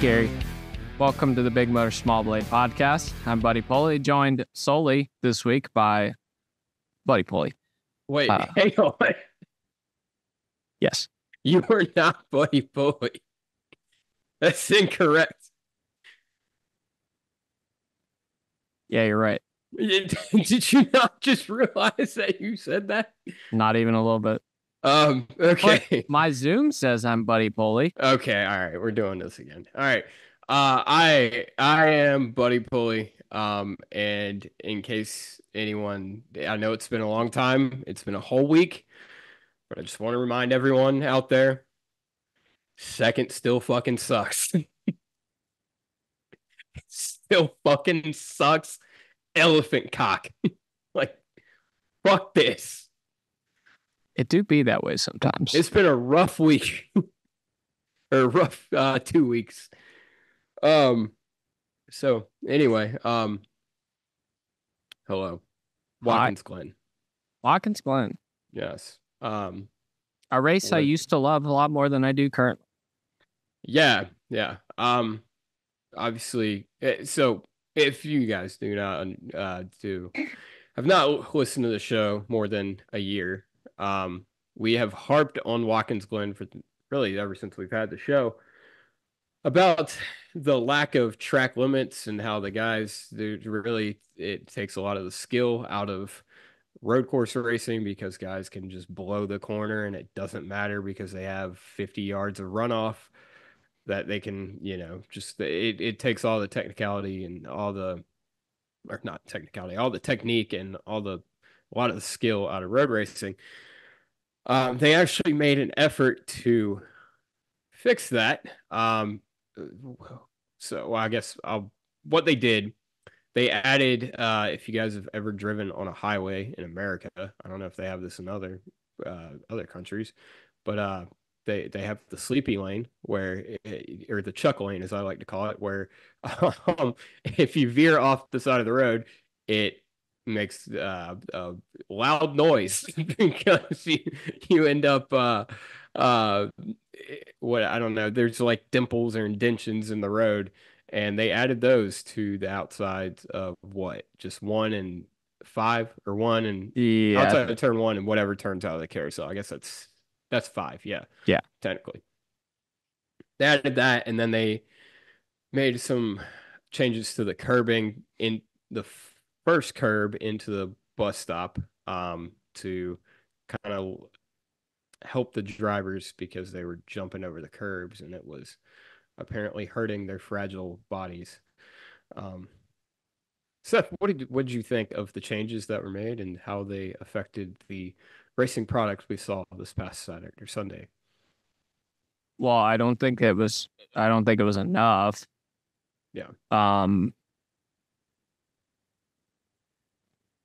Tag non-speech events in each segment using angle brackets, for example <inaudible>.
Gary. Welcome to the Big Motor Small Blade podcast. I'm Buddy Pulley, joined solely this week by Buddy Pulley. Wait, Uh, hang <laughs> on. Yes. You are not Buddy Pulley. That's incorrect. Yeah, you're right. <laughs> Did you not just realize that you said that? Not even a little bit. Um, okay. <laughs> My Zoom says I'm Buddy Pulley. Okay, all right, we're doing this again. All right. Uh I I am Buddy Pulley. Um, and in case anyone I know it's been a long time, it's been a whole week, but I just want to remind everyone out there, second still fucking sucks. <laughs> Still fucking sucks. Elephant cock. <laughs> like fuck this. It do be that way sometimes. It's been a rough week. <laughs> or rough uh two weeks. Um so anyway, um hello. Watkins Glen. Watkins Glen, Yes. Um a race I used to love a lot more than I do currently. yeah, yeah. Um obviously eh, so if you guys do not uh do have not listened to the show more than a year, um we have harped on Watkins Glen for really ever since we've had the show about the lack of track limits and how the guys really it takes a lot of the skill out of road course racing because guys can just blow the corner and it doesn't matter because they have 50 yards of runoff that they can you know just it, it takes all the technicality and all the or not technicality all the technique and all the a lot of the skill out of road racing um, they actually made an effort to fix that. Um, so I guess I'll, what they did, they added. Uh, if you guys have ever driven on a highway in America, I don't know if they have this in other uh, other countries, but uh, they they have the sleepy lane where, it, or the chuck lane as I like to call it, where <laughs> um, if you veer off the side of the road, it makes uh, a loud noise <laughs> because you, you end up uh uh what I don't know there's like dimples or indentions in the road and they added those to the outsides of what just one and five or one and Yeah. outside of turn one and whatever turns out of the carousel I guess that's that's five yeah Yeah. technically they added that and then they made some changes to the curbing in the first curb into the bus stop um, to kind of help the drivers because they were jumping over the curbs and it was apparently hurting their fragile bodies. Um, Seth, what did what did you think of the changes that were made and how they affected the racing products we saw this past Saturday or Sunday? Well, I don't think it was. I don't think it was enough. Yeah. Um.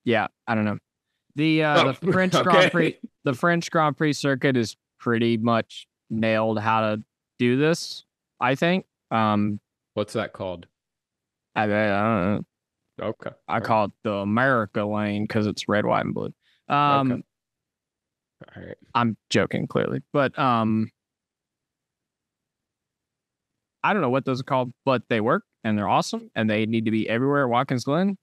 Yeah, I don't know. The uh, Oh, the <laughs> French okay. Grand Prix, the French Grand Prix circuit is pretty much nailed how to do this. I think. Um. What's that called? I, I don't know. Okay. I call it the America lane because it's red, white, and blue. Um. Okay. All right. I'm joking, clearly, but um, I don't know what those are called, but they work and they're awesome and they need to be everywhere. at Watkins Glen,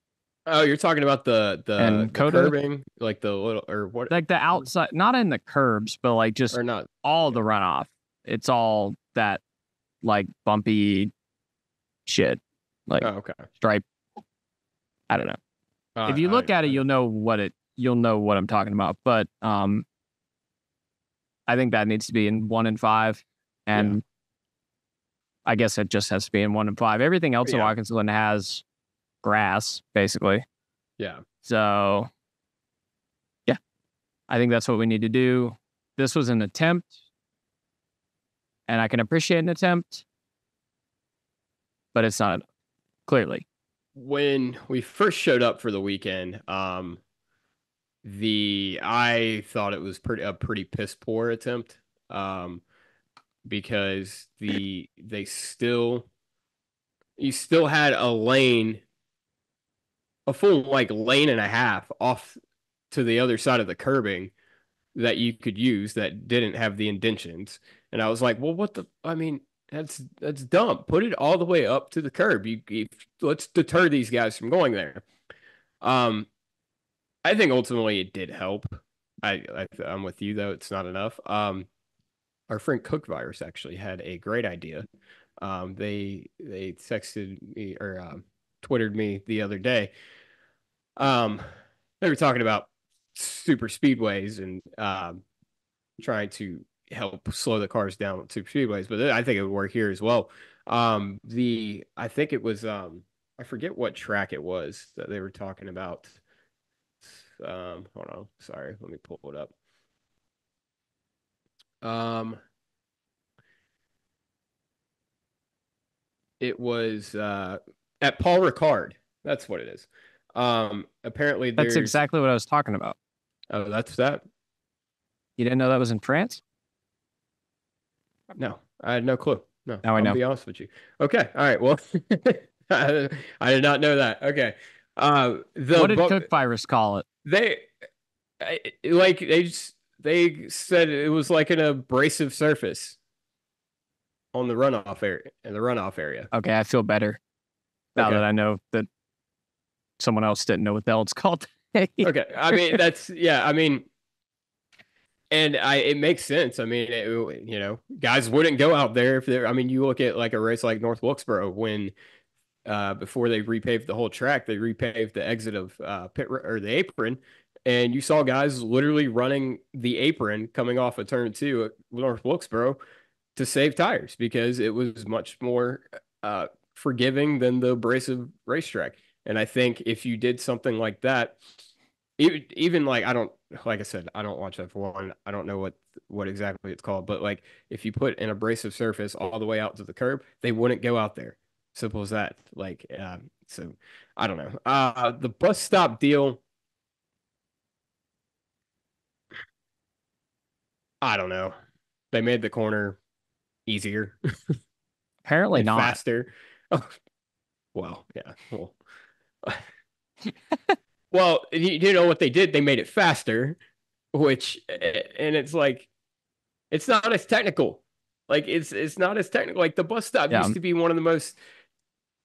Oh, you're talking about the the, And the curbing, like the little or what? like the outside, not in the curbs, but like just or not? all the runoff. It's all that like bumpy shit, like Oh, okay. stripe. I don't know. if you look at it, you'll know what it. You'll know what I'm talking about. But um, I think that needs to be in one and five, and I guess it just has to be in one and five. Everything else in Yeah. Watkins Glen has grass, basically. yeah, So, yeah, I think that's what we need to do. This was an attempt, and I can appreciate an attempt, but it's not clearly. when we first showed up for the weekend, um, the I thought it was pretty a pretty piss poor attempt, um, because the they still you still had a lane, a full like lane and a half off to the other side of the curbing that you could use that didn't have the indentions. And I was like, well, what the? I mean, That's that's dumb. Put it all the way up to the curb. You, you let's deter these guys from going there. Um, I think ultimately it did help. I, I I'm with you though. It's not enough. Um, our friend Cook Virus actually had a great idea. Um, they they texted me or um, twittered me the other day. Um, they were talking about super speedways and um, trying to help slow the cars down with super speedways, but I think it would work here as well. Um, the I think it was um, I forget what track it was that they were talking about. Um, hold on, sorry, let me pull it up. Um, it was uh at Paul Ricard. That's what it is. Um, apparently that's exactly what I was talking about. Oh, that's that. You didn't know that was in France? No, I had no clue. No, now I know. I'll be honest with you. Okay, all right. Well, <laughs> I, did not know that. Okay. Uh, the what did bu- Cook Virus call it? They like they just they said it was like an abrasive surface on the runoff area in the runoff area. Okay, I feel better now okay. that I know that someone else didn't know what the hell it's called. <laughs> okay, I mean that's yeah. I mean, and I it makes sense. I mean, it, you know, guys wouldn't go out there if they're. I mean, you look at like a race like North Wilkesboro when. Uh, before they repaved the whole track, they repaved the exit of uh, pit or the apron, and you saw guys literally running the apron coming off a of turn two at North Wilkesboro to save tires because it was much more uh, forgiving than the abrasive racetrack. And I think if you did something like that, even like I don't like I said I don't watch F1. I don't know what what exactly it's called, but like if you put an abrasive surface all the way out to the curb, they wouldn't go out there. Simple as that. Like uh, so, I don't know. Uh, the bus stop deal. I don't know. They made the corner easier. Apparently not faster. Oh, <laughs> well, yeah. Well, <laughs> well, you, you know what they did? They made it faster, which and it's like it's not as technical. Like it's it's not as technical. Like the bus stop yeah. used to be one of the most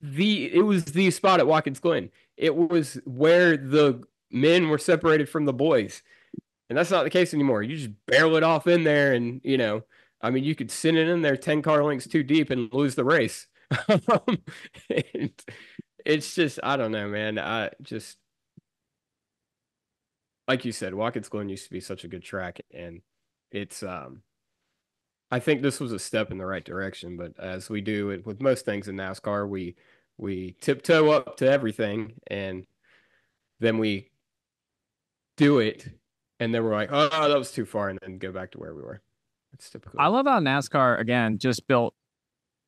the it was the spot at Watkins Glen. It was where the men were separated from the boys. And that's not the case anymore. You just barrel it off in there and you know I mean, you could send it in there 10 car lengths too deep and lose the race. <laughs> it's just, I don't know, man. I just, like you said, Watkins Glen used to be such a good track. And it's, um, I think this was a step in the right direction. But as we do it with most things in NASCAR, we, we tiptoe up to everything and then we do it. And then we're like, oh, that was too far. And then go back to where we were. It's typical. I love how NASCAR again just built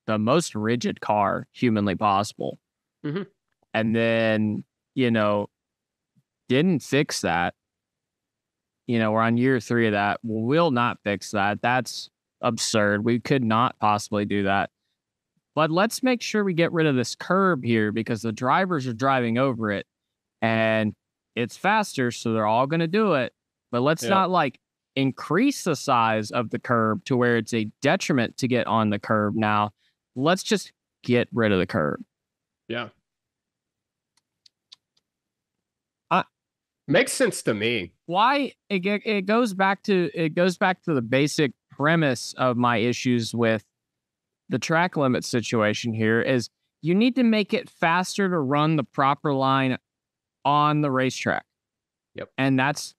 the most rigid car humanly possible, mm-hmm. and then you know didn't fix that. You know, we're on year three of that. We will not fix that. That's absurd. We could not possibly do that. But let's make sure we get rid of this curb here because the drivers are driving over it and it's faster. So they're all going to do it. But let's yeah. not like increase the size of the curb to where it's a detriment to get on the curb now. Let's just get rid of the curb. Yeah. Uh, Makes sense to me. Why it it goes back to it goes back to the basic premise of my issues with the track limit situation here is you need to make it faster to run the proper line on the racetrack. Yep. And that's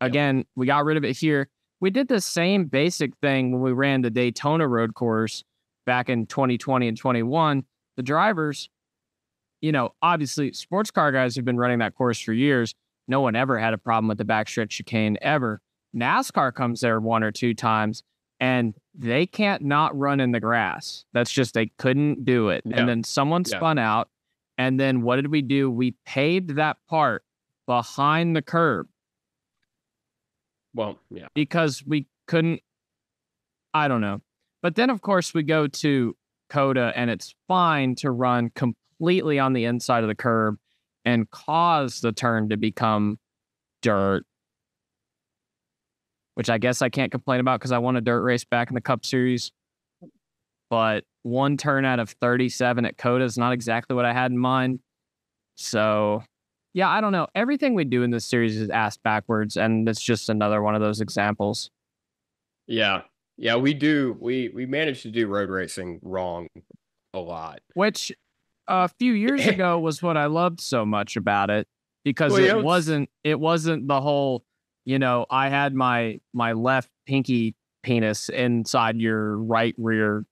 Again, we got rid of it here. We did the same basic thing when we ran the Daytona road course back in 2020 and 21. The drivers, you know, obviously sports car guys have been running that course for years. No one ever had a problem with the backstretch chicane ever. NASCAR comes there one or two times and they can't not run in the grass. That's just they couldn't do it. Yeah. And then someone spun yeah. out. And then what did we do? We paved that part behind the curb. Well, yeah. Because we couldn't, I don't know. But then, of course, we go to COTA and it's fine to run completely on the inside of the curb and cause the turn to become dirt, which I guess I can't complain about because I won a dirt race back in the Cup Series. but one turn out of 37 at COTA is not exactly what I had in mind. So, yeah, I don't know. Everything we do in this series is asked backwards, and it's just another one of those examples. Yeah, yeah, we do. We we managed to do road racing wrong a lot, which a few years <laughs> ago was what I loved so much about it because well, it yeah, wasn't it wasn't the whole, you know, I had my my left pinky penis inside your right rear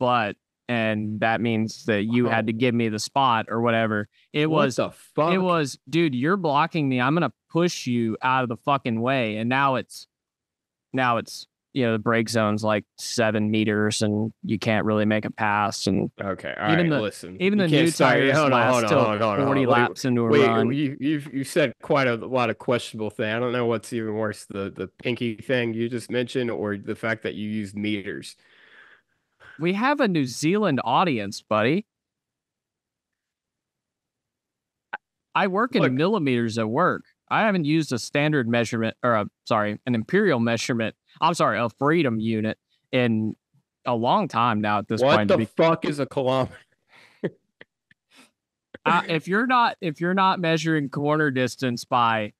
butt and that means that you had to give me the spot or whatever. It what was the fuck? It was, dude, you're blocking me. I'm gonna push you out of the fucking way. And now it's now it's you know the brake zone's like seven meters and you can't really make a pass. And okay all even right, the listen even the new tires hold on, hold on, hold on, hold on, 40 laps into a wait, run. you you you said quite a lot of questionable thing i don't know what's even worse the the pinky thing you just mentioned or the fact that you used meters. We have a new zealand audience buddy. I work in Look, millimeters at work. I haven't used a standard measurement or a sorry, an imperial measurement. I'm sorry, a freedom unit in a long time now at this what point. What the be... fuck is a kilometer? <laughs> uh, if you're not if you're not measuring corner distance by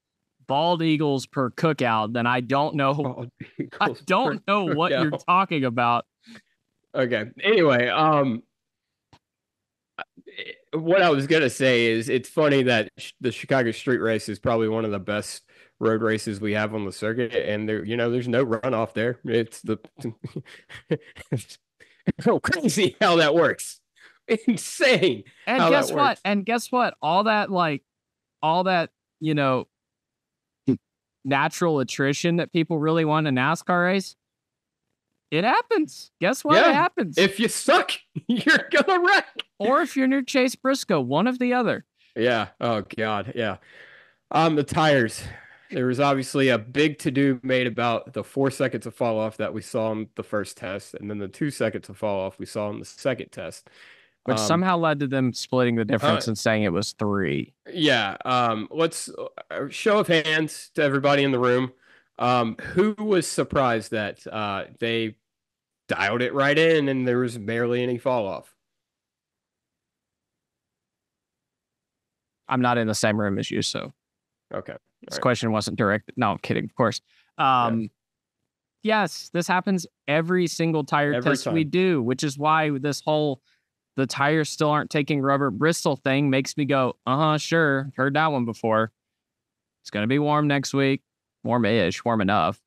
bald eagles per cookout, then I don't know. <laughs> <laughs> I don't know what you're talking about. Okay. Anyway, um, what I was gonna say is it's funny that the Chicago Street Race is probably one of the best road races we have on the circuit, and there, you know, there's no runoff there. It's the it's <laughs> so crazy how that works. Insane. And guess what? And guess what? All that like, all that you know, natural attrition that people really want in a NASCAR race it happens. Guess what? Yeah. It happens. If you suck, <laughs> you're gonna wreck. Or if you're near Chase Briscoe, one of the other. Yeah. Oh God. Yeah. Um, the tires. There was obviously a big to do made about the four seconds of fall off that we saw in the first test, and then the two seconds of fall off we saw in the second test. Which um, somehow led to them splitting the difference uh, and saying it was three. Yeah. Um, let's uh, show of hands to everybody in the room. Um, who was surprised that uh, they dialed it right in and there was barely any fall off? I'm not in the same room as you, so okay. This right. question wasn't directed. No, I'm kidding, of course. Um, yeah. Yes, this happens every single tire every test time. we do, which is why this whole the tires still aren't taking rubber Bristol thing makes me go, uh huh, sure, heard that one before. It's gonna be warm next week warm-ish, warm enough.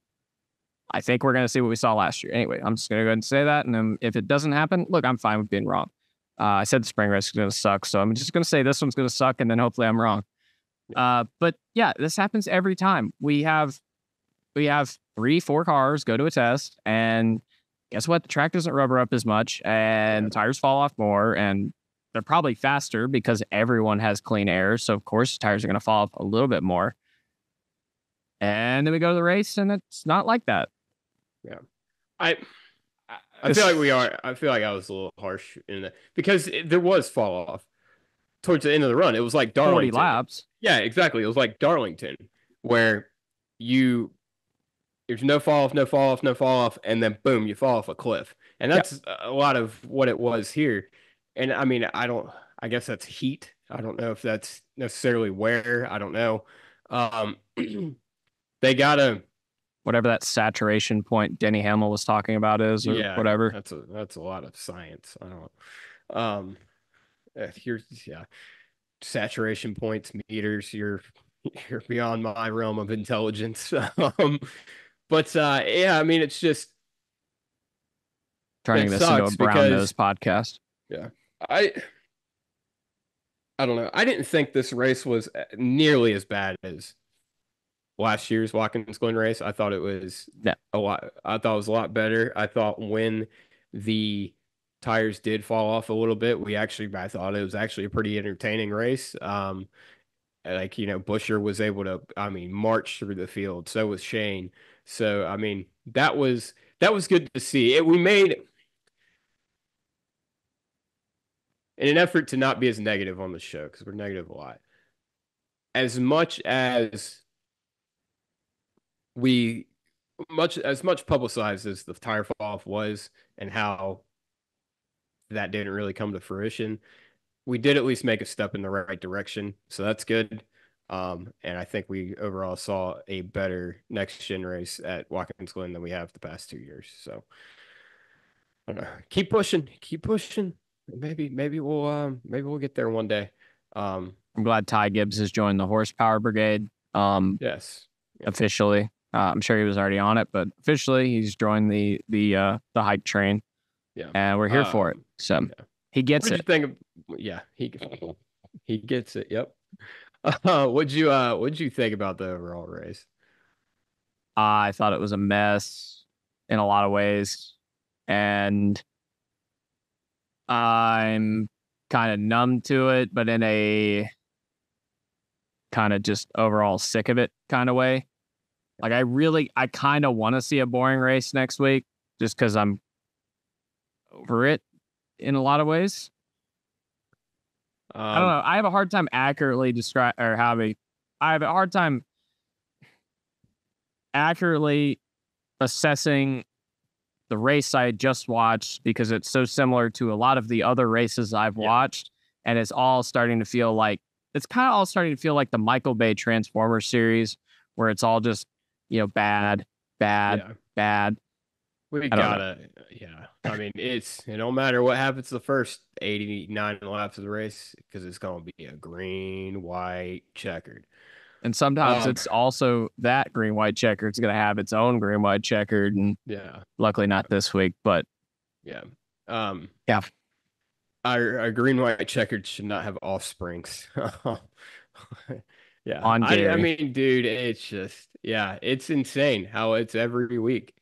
I think we're going to see what we saw last year. Anyway, I'm just going to go ahead and say that. And then if it doesn't happen, look, I'm fine with being wrong. Uh, I said the spring race is going to suck. So I'm just going to say this one's going to suck. And then hopefully I'm wrong. Uh, but yeah, this happens every time. We have, we have three, four cars go to a test. And guess what? The track doesn't rubber up as much and the tires fall off more. And they're probably faster because everyone has clean air. So of course, the tires are going to fall off a little bit more. And then we go to the race, and it's not like that. Yeah, I I feel like we are. I feel like I was a little harsh in that because it, there was fall off towards the end of the run. It was like Darlington. 40 laps. Yeah, exactly. It was like Darlington, where you there's no fall off, no fall off, no fall off, and then boom, you fall off a cliff. And that's yep. a lot of what it was here. And I mean, I don't. I guess that's heat. I don't know if that's necessarily wear. I don't know. Um, <clears throat> they gotta whatever that saturation point Denny Hamlin was talking about is or yeah, whatever. That's a that's a lot of science. I don't um here's yeah. Saturation points, meters, you're you're beyond my realm of intelligence. <laughs> um but uh yeah, I mean it's just turning this into a brown nose podcast. Yeah. I I don't know. I didn't think this race was uh, nearly as bad as last year's Watkins Glen race. I thought it was yeah. a lot. I thought it was a lot better. I thought when the tires did fall off a little bit, we actually I thought it was actually a pretty entertaining race. Um, like you know, Buescher was able to, I mean, march through the field. So was Shane. So I mean, that was that was good to see. It we made in an effort to not be as negative on the show because we're negative a lot. As much as we much as much publicized as the tire fall off was and how that didn't really come to fruition. We did at least make a step in the right direction, so that's good. Um, and I think we overall saw a better next gen race at Watkins Glen than we have the past two years. So I don't know. Keep pushing, keep pushing. Maybe, maybe we'll, um, maybe we'll get there one day. Um, I'm glad Ty Gibbs has joined the horsepower brigade. Um, yes, officially. Uh, I'm sure he was already on it, but officially he's joined the the uh, the hype train. Yeah, and we're here um, for it. So yeah. he gets it. think of, yeah, he he gets it. Yep. <laughs> Uh, what'd you uh what'd you think about the overall race? I thought it was a mess in a lot of ways, and I'm kind of numb to it, but in a kind of just overall sick of it kind of way. Like I really, I kind of want to see a boring race next week, just because I'm over it in a lot of ways. Um, I don't um, know. I have a hard time accurately describe or having. I have a hard time accurately assessing the race I just watched because it's so similar to a lot of the other races I've yeah. watched, and it's all starting to feel like it's kind of all starting to feel like the Michael Bay Transformer series, where it's all just you know bad, bad, yeah. bad. We gotta, yeah. I mean, it's it don't matter what happens the first 89 laps of the race because it's gonna be a green, white, checkered. And sometimes um, it's also that green white checkered is going to have its own green white checkered, and yeah, luckily not this week, but yeah, um, yeah, our, our green white checkered should not have offsprings. <laughs> yeah, on I, I mean, dude, it's just yeah, it's insane how it's every week.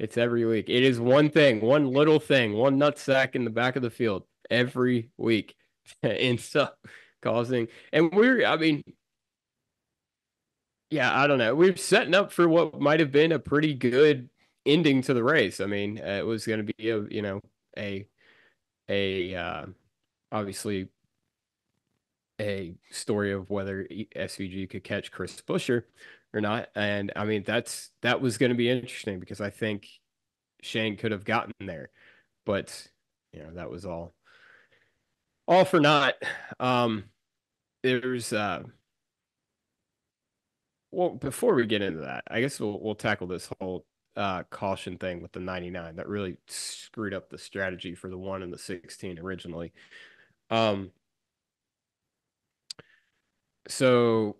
It's every week. It is one thing, one little thing, one nut sack in the back of the field every week, <laughs> and stuff causing. And we're, I mean, yeah, I don't know. We're setting up for what might have been a pretty good ending to the race. I mean, uh, it was going to be a you know a a uh, obviously a story of whether SVG could catch Chris Buescher or not, and I mean that's that was going to be interesting because I think Shane could have gotten there, but you know that was all all for naught. Um, there's uh well, before we get into that, I guess we'll we'll tackle this whole uh, caution thing with the 99 that really screwed up the strategy for the one and the 16 originally. Um, so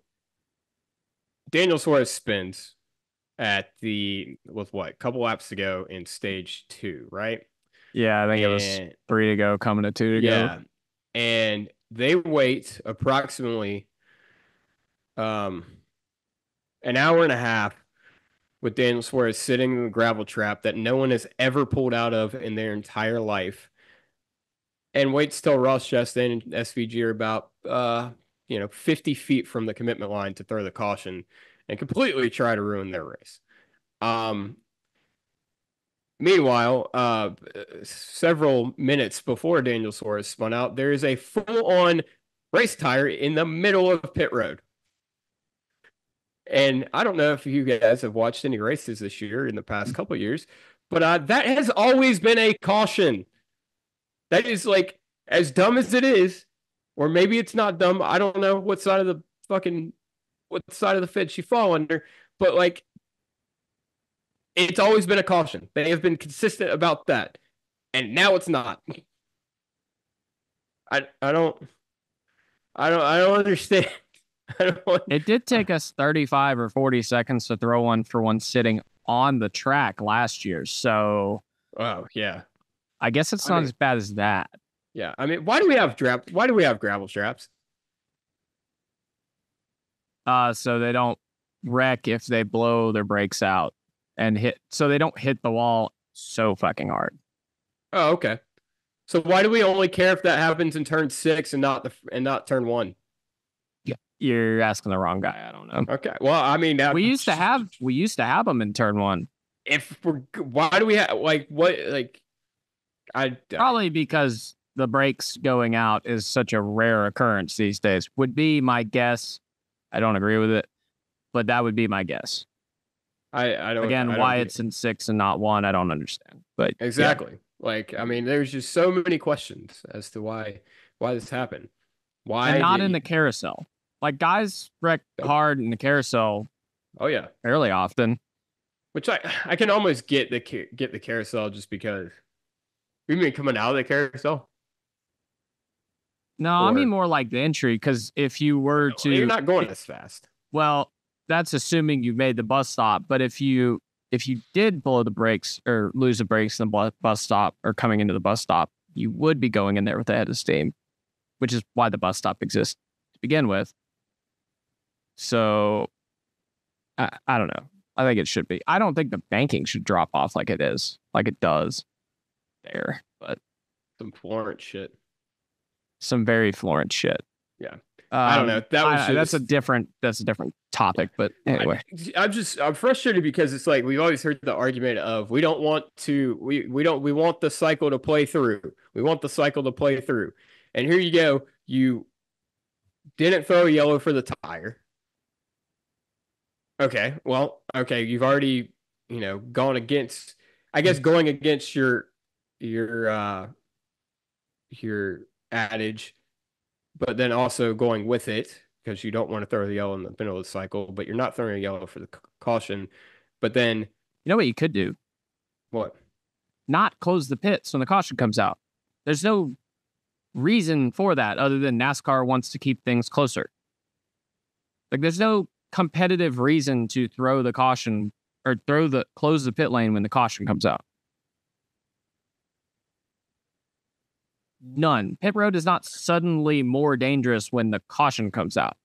Daniel Suarez spins at the with what couple laps to go in stage two, right? Yeah, I think and, it was three to go, coming to two to go. yeah, go. And they wait approximately um an hour and a half with Daniel Suarez sitting in the gravel trap that no one has ever pulled out of in their entire life. And waits till Ross Chastain and SVG are about uh, you know, 50 feet from the commitment line to throw the caution and completely try to ruin their race. Um, meanwhile, uh, several minutes before Daniel Suarez spun out, there is a full on race tire in the middle of pit road. And I don't know if you guys have watched any races this year in the past couple years, but uh, that has always been a caution. That is like as dumb as it is, or maybe it's not dumb. I don't know what side of the fucking what side of the fence you fall under, but like it's always been a caution. They have been consistent about that, and now it's not. I I don't I don't I don't understand. <laughs> it did take us 35 or 40 seconds to throw one for one sitting on the track last year. So, oh yeah, I guess it's not I mean, as bad as that. Yeah, I mean, why do we have drap? Why do we have gravel straps? Uh, so they don't wreck if they blow their brakes out and hit. So they don't hit the wall so fucking hard. Oh, okay. So why do we only care if that happens in turn six and not the and not turn one? Yeah, you're asking the wrong guy. I don't know. Okay. Well, I mean, we used to have we used to have them in turn one. If we're why do we have like what like I probably because the brakes going out is such a rare occurrence these days. Would be my guess. I don't agree with it, but that would be my guess. I I don't again I why don't it's in six and not one. I don't understand. But exactly. Yeah. Like, I mean, there's just so many questions as to why why this happened. Why and not in the carousel. Like guys wreck hard in the carousel. Oh yeah, fairly often. Which I <sighs> I can almost get the get the carousel just because. You mean coming out of the carousel? No, or, I mean more like the entry. Because if you were to, you're not going as fast. Well, that's assuming you made the bus stop. But if you if you did blow the brakes or lose the brakes in the bus stop or coming into the bus stop, you would be going in there with a head of steam, which is why the bus stop exists to begin with. So I, I don't know. I think it should be. I don't think the banking should drop off like it is, like it does there, but some Florence shit. Some very Florence shit. Yeah. Um, I don't know. Um, that was I, just... that's a different that's a different topic, but anyway. I, am just I'm frustrated because it's like we've always heard the argument of we don't want to we we don't we want the cycle to play through. We want the cycle to play through. And here you go. You didn't throw a yellow for the tire. Okay. Well, okay, you've already, you know, gone against I guess going against your your uh your adage, but then also going with it because you don't want to throw the yellow in the middle of the cycle, but you're not throwing a yellow for the caution. But then you know what you could do? What? Not close the pits when the caution comes out. There's no reason for that other than NASCAR wants to keep things closer. Like there's no competitive reason to throw the caution or throw the close the pit lane when the caution comes out. None. Pit road is not suddenly more dangerous when the caution comes out.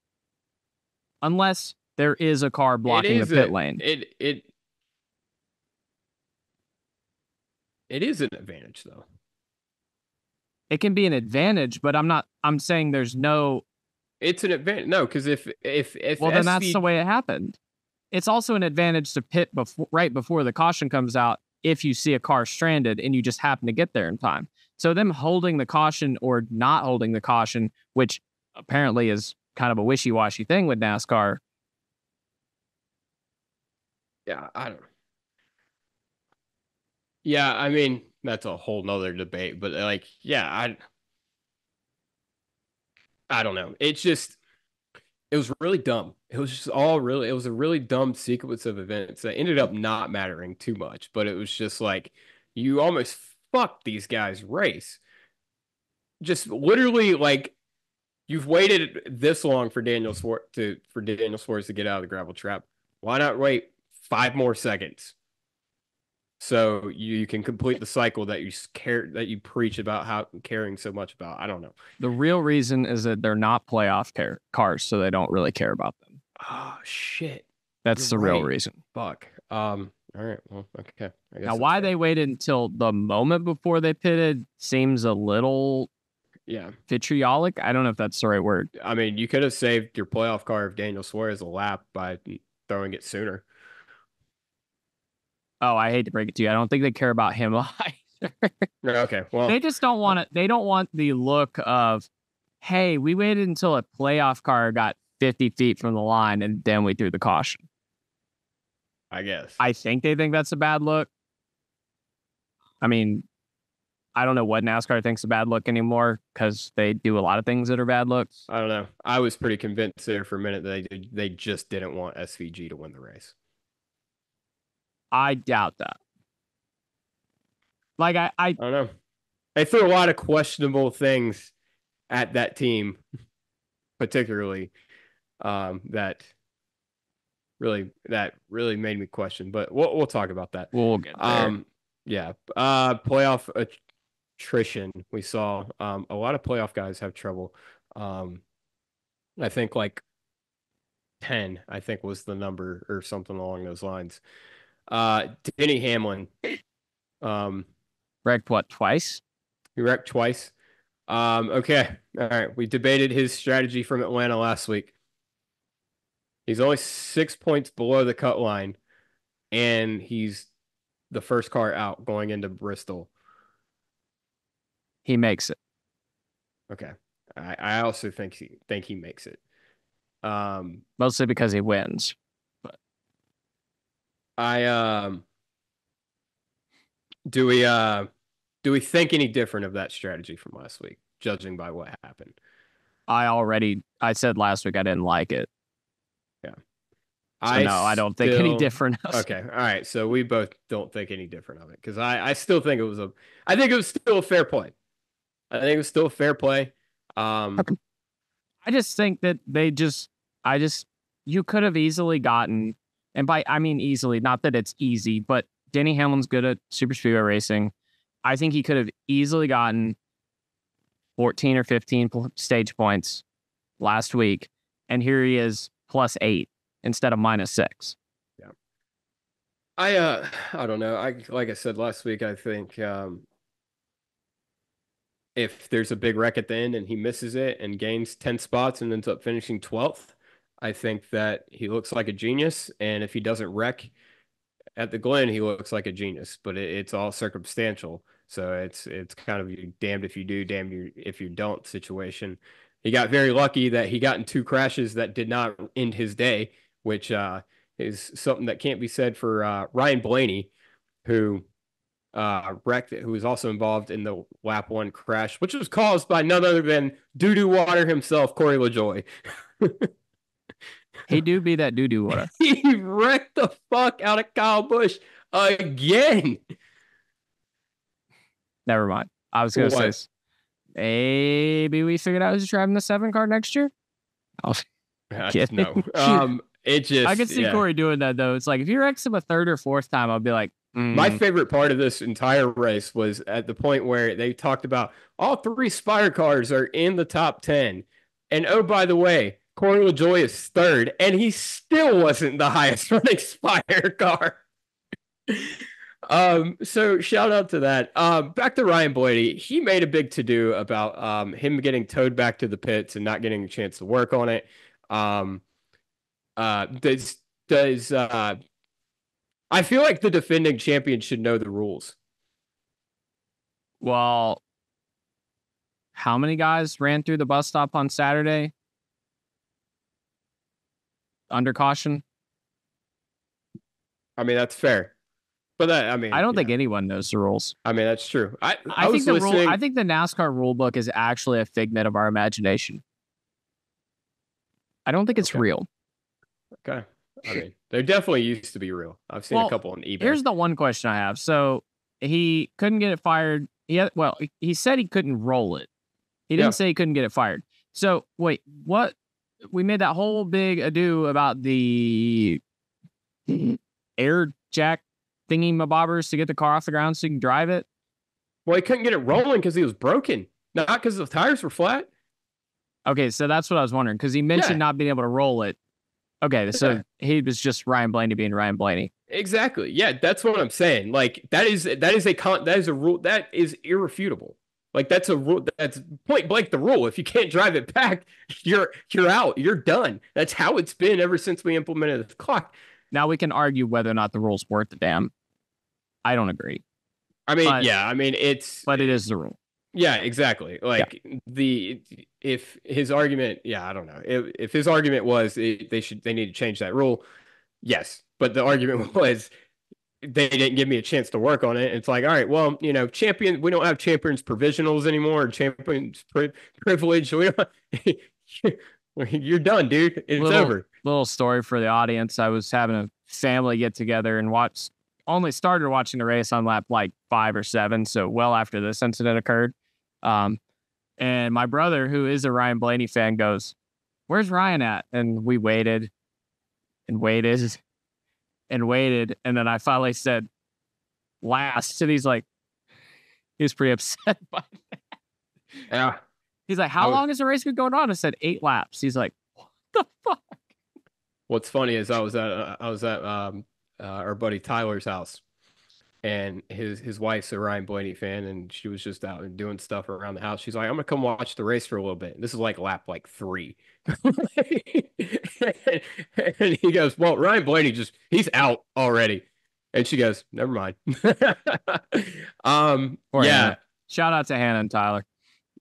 Unless there is a car blocking the pit a, lane. It it it is an advantage though. It can be an advantage, but I'm not I'm saying there's no it's an advantage. No, because if if if well, then that's the way it happened. It's also an advantage to pit before right before the caution comes out if you see a car stranded and you just happen to get there in time. So them holding the caution or not holding the caution, which apparently is kind of a wishy-washy thing with NASCAR. Yeah, I don't. Yeah, I mean that's a whole nother debate, but like, yeah, I. I don't know. It's just it was really dumb. It was just all really it was a really dumb sequence of events that ended up not mattering too much, but it was just like you almost fucked these guys race. Just literally like you've waited this long for Daniel Suarez to for Daniel Suarez to get out of the gravel trap. Why not wait five more seconds? so you, you can complete the cycle that you care that you preach about how caring so much about. I don't know. The real reason is that they're not playoff car- cars, so they don't really care about them. Oh shit! That's You're the right. real reason. Fuck. Um. All right. Well. Okay. now, why they waited until the moment before they pitted seems a little yeah vitriolic. I don't know if that's the right word. I mean, you could have saved your playoff car if Daniel Suarez a lap by throwing it sooner. Oh, I hate to break it to you. I don't think they care about him <laughs> okay. Well, they just don't want it. They don't want the look of, hey, we waited until a playoff car got 50 feet from the line and then we threw the caution. I guess. I think they think that's a bad look. I mean, I don't know what NASCAR thinks a bad look anymore because they do a lot of things that are bad looks. I don't know. I was pretty convinced there for a minute that they they just didn't want SVG to win the race. I doubt that. Like I, I, I don't know. They threw a lot of questionable things at that team, <laughs> particularly um, that really that really made me question. But we'll we'll talk about that. We'll get there. Um, yeah. Uh, playoff attrition. We saw um, a lot of playoff guys have trouble. Um, I think like ten. I think was the number or something along those lines. Uh, Denny Hamlin. Um, wrecked what twice? He wrecked twice. Um, okay. All right. We debated his strategy from Atlanta last week. He's only six points below the cut line, and he's the first car out going into Bristol. He makes it. Okay. I, I also think he think he makes it. Um, mostly because he wins. But I um do we uh Do we think any different of that strategy from last week, judging by what happened? I already I said last week I didn't like it. Yeah. So I no, I don't think any different. okay. <laughs> All right. So we both don't think any different of it because I, I still think it was a I think it was still a fair play. I think it was still a fair play. Um I just think that they just I just you could have easily gotten and by I mean easily, not that it's easy, but Denny Hamlin's good at super speedway racing. I think he could have easily gotten 14 or 15 stage points last week. And here he is plus eight instead of minus six. Yeah. I, uh, I don't know. I, like I said last week, I think, um, if there's a big wreck at the end and he misses it and gains 10 spots and ends up finishing 12th, I think that he looks like a genius. And if he doesn't wreck at the Glen, he looks like a genius, but it, it's all circumstantial. So it's it's kind of damned if you do, damned you if you don't situation. He got very lucky that he got in two crashes that did not end his day, which uh, is something that can't be said for uh, Ryan Blaney, who uh, wrecked, who was also involved in the lap one crash, which was caused by none other than doo doo water himself, Corey LaJoie. he do be that doo doo water. <laughs> he wrecked the fuck out of Kyle Busch again. Never mind. I was gonna what? say maybe we figured out who's driving the seven car next year. <laughs> <laughs> I Oh, no. <laughs> Um, it just I could see yeah. Corey doing that though. It's like if you wreck him a third or fourth time, I'll be like. Mm. My favorite part of this entire race was at the point where they talked about all three Spire cars are in the top 10. And oh, by the way, Corey LaJoie is third, and he still wasn't the highest running Spire car. Um, so shout out to that. Um, back to Ryan Blaney. He made a big to do about um him getting towed back to the pits and not getting a chance to work on it. Um, uh, does does uh, I feel like the defending champion should know the rules. Well, how many guys ran through the bus stop on Saturday under caution? I mean, that's fair. But that, I mean, I don't yeah. think anyone knows the rules. I mean, that's true. I, I, I think the listening... rule. I think the NASCAR rule book is actually a figment of our imagination. I don't think it's okay. real. Okay. I mean, they definitely used to be real. I've seen well, a couple on eBay. Here's the one question I have. So he couldn't get it fired. He had, well, he said he couldn't roll it. He didn't yeah. say he couldn't get it fired. So wait, what? We made that whole big ado about the air jack thingy mabobbers to get the car off the ground so you can drive it? Well, he couldn't get it rolling because he was broken, not because the tires were flat. Okay, so that's what I was wondering because he mentioned yeah. not being able to roll it. Okay, so yeah. he was just Ryan Blaney being Ryan Blaney. Exactly. Yeah, that's what I'm saying. Like that is that is a con that is a rule that is irrefutable. Like that's a rule that's point blank the rule. If you can't drive it back, <laughs> you're you're out. You're done. That's how it's been ever since we implemented the clock. Now we can argue whether or not the rule's worth the damn. I don't agree. I mean, but, yeah, I mean it's but it is the rule. Yeah, exactly. Like yeah. the if his argument, yeah, I don't know. If, if his argument was it, they should they need to change that rule, yes. But the argument <laughs> was they didn't give me a chance to work on it. It's like, all right, well, you know, champion, we don't have champions provisionals anymore, champions pri- privilege. <laughs> We don't. <laughs> you're done, dude. It's little, over. Little story for the audience. I was having a family get together and watched only started watching the race on lap like five or seven, so well after this incident occurred. Um, and my brother, who is a Ryan Blaney fan, goes, "Where's Ryan at?" And we waited and waited <laughs> and waited, and then I finally said, "Last." And he's like, he was pretty <laughs> upset by that. Yeah. He's like, "How was, long has the race been going on?" I said, eight laps." He's like, "What the fuck?" What's funny is I was at uh, I was at um, uh, our buddy Tyler's house, and his his wife's a Ryan Blaney fan, and she was just out and doing stuff around the house. She's like, "I'm gonna come watch the race for a little bit." This is like lap like three, <laughs> and he goes, "Well, Ryan Blaney just he's out already," and she goes, "Never mind." <laughs> um, Poor yeah. Hannah. Shout out to Hannah and Tyler.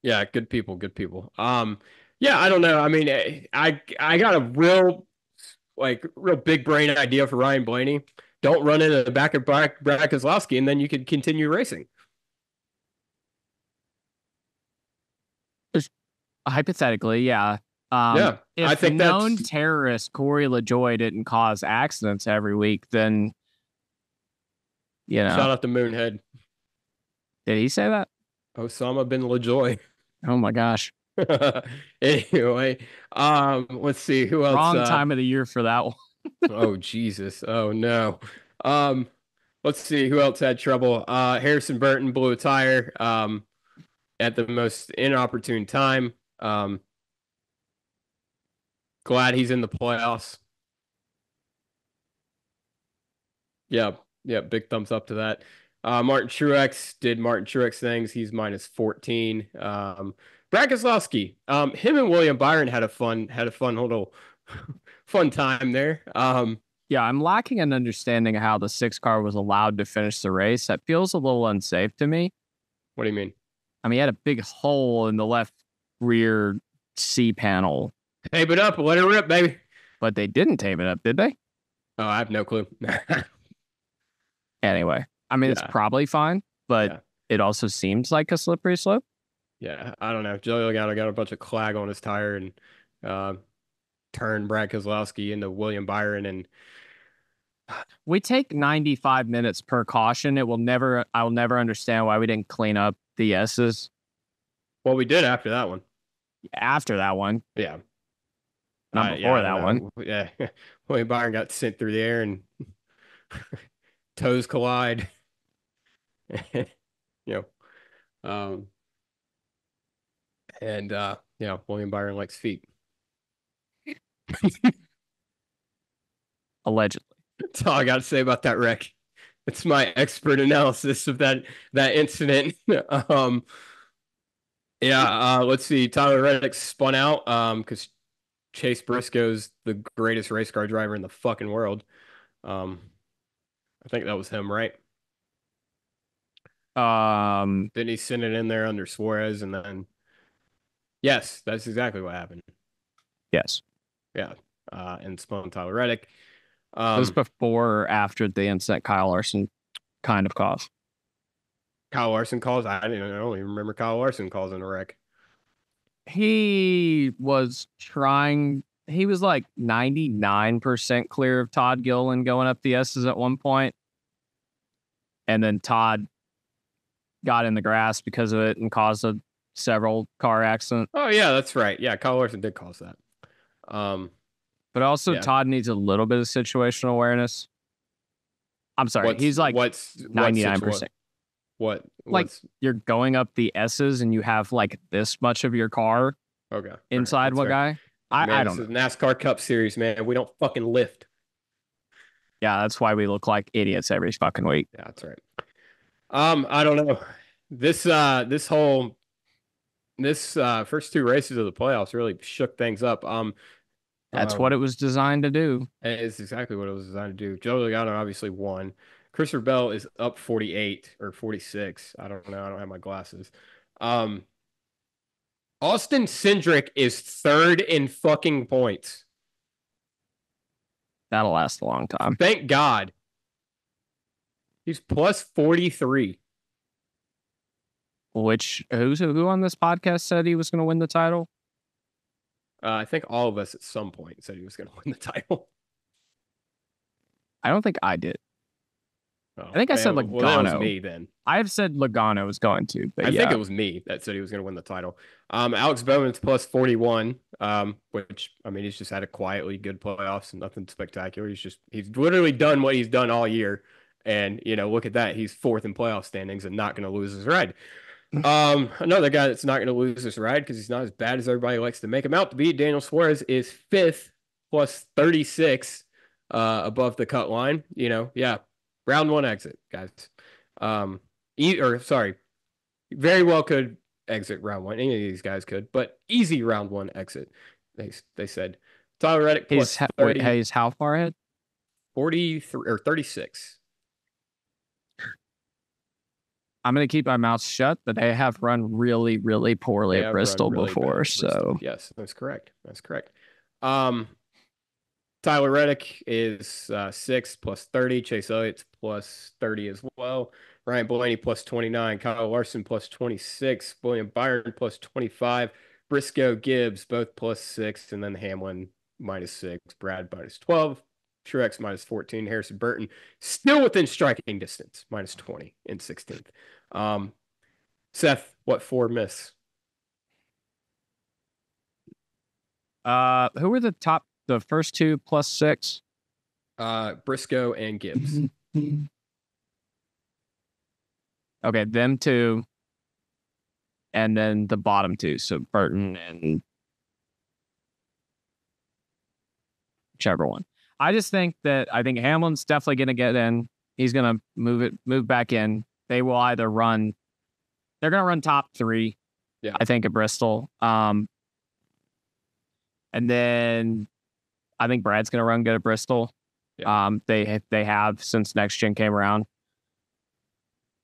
Yeah, good people, good people. Um, yeah, I don't know. I mean, I I got a real like real big brain idea for Ryan Blaney. Don't run into the back of Brad Keselowski, and then you could continue racing. Hypothetically, yeah. Um, yeah, if I think known that's... terrorist Corey LaJoie didn't cause accidents every week, then you know, shout out to Moonhead. Did he say that? Osama bin LaJoy. <laughs> Oh my gosh. <laughs> anyway, um, let's see who else. Wrong uh, time of the year for that <laughs> one. oh Jesus! Oh no. Um, let's see who else had trouble. Uh, Harrison Burton blew a tire. Um, at the most inopportune time. Um, glad he's in the playoffs. Yeah, yeah, big thumbs up to that. Uh, Martin Truex did Martin Truex things. He's minus 14. Um, Brad Keselowski, um, him and William Byron had a fun, had a fun little <laughs> fun time there. Um, yeah, I'm lacking an understanding of how the six car was allowed to finish the race. That feels a little unsafe to me. What do you mean? I mean, he had a big hole in the left rear C panel. Tape it up, let it rip, baby. But they didn't tape it up, did they? Oh, I have no clue. <laughs> anyway, I mean, yeah. it's probably fine, but yeah. it also seems like a slippery slope. Yeah, I don't know. Joey Logano got a bunch of clag on his tire and uh, turned Brad Keselowski into William Byron and <sighs> we take 95 minutes per caution. It will never, I will never understand why we didn't clean up the S's. Well, we did after that one. After that one. Yeah. Not uh, before yeah, that one. Yeah. <laughs> William Byron got sent through the air and <laughs> toes collide. <laughs> you know. Um, and uh, yeah, William Byron likes feet. <laughs> Allegedly. That's all I got to say about that wreck. It's my expert analysis of that that incident. <laughs> um, yeah, uh, let's see. Tyler Reddick spun out um because Chase Briscoe's the greatest race car driver in the fucking world. Um, I think that was him, right? Um, didn't he sent it in there under Suarez and then? Yes, that's exactly what happened. Yes. Yeah. Uh, and spun Tyler Reddick. Um, this before or after the incident Kyle Larson kind of calls. Kyle Larson calls. I didn't. I don't even remember Kyle Larson calls in a wreck. He was trying. He was like ninety nine percent clear of Todd Gilliland going up the S's at one point, and then Todd got in the grass because of it and caused a several car accident. Oh yeah, that's right. Yeah, Kyle Larson did cause that. Um, but also yeah. Todd needs a little bit of situational awareness. I'm sorry, what's, he's like what's ninety nine percent. What like you're going up the S's and you have like this much of your car okay inside what guy? I, man, I don't know. NASCAR Cup Series, man. We don't fucking lift. Yeah, that's why we look like idiots every fucking week. Yeah, that's right. Um, I don't know. This uh this whole this uh first two races of the playoffs really shook things up. Um that's um, what it was designed to do. It's exactly what it was designed to do. Joe Logano obviously won. Christopher Bell is up 48 or 46. I don't know. I don't have my glasses. Um, Austin Cindric is third in fucking points. That'll last a long time. Thank God. He's plus 43. Which who's who on this podcast said he was going to win the title? Uh, I think all of us at some point said he was going <laughs> to win the title. I don't think I did. Oh, I think I said Logano. Well, that was me then. I have said Logano was going to, but I yeah. think it was me that said he was going to win the title. Um, Alex Bowman's plus forty one, um, which I mean he's just had a quietly good playoffs and nothing spectacular. He's just he's literally done what he's done all year, and you know look at that, he's fourth in playoff standings and not going to lose his ride. Um, another guy that's not going to lose his ride because he's not as bad as everybody likes to make him out to be. Daniel Suarez is fifth plus 36 uh, above the cut line. You know, yeah, round one exit, guys. Um, e- or sorry, very well could exit round one. Any of these guys could, but easy round one exit. They they said Tyler Reddick plus he's, 30, wait, he's how far ahead? 43 or 36. I'm going to keep my mouth shut, but they have run really, really poorly at Bristol really before. So, Bristol. yes, that's correct. That's correct. Um, Tyler Reddick is uh, six plus 30. Chase Elliott's plus 30 as well. Ryan Blaney plus 29. Kyle Larson plus 26. William Byron plus 25. Briscoe, Gibbs, both plus six, and then Hamlin minus six, Brad minus 12, Truex minus 14, Harrison Burton still within striking distance, minus 20 in 16th. Um, Seth, what four miss? Uh, who were the top, the first two plus six? Uh, Briscoe and Gibbs. <laughs> okay, them two, and then the bottom two, so Burton and whichever one. I just think that I think Hamlin's definitely going to get in. He's going to move it, move back in. They will either run, they're going to run top three. Yeah. I think at Bristol. Um, and then I think Brad's going to run good at Bristol. Yeah. Um, they they have since next gen came around.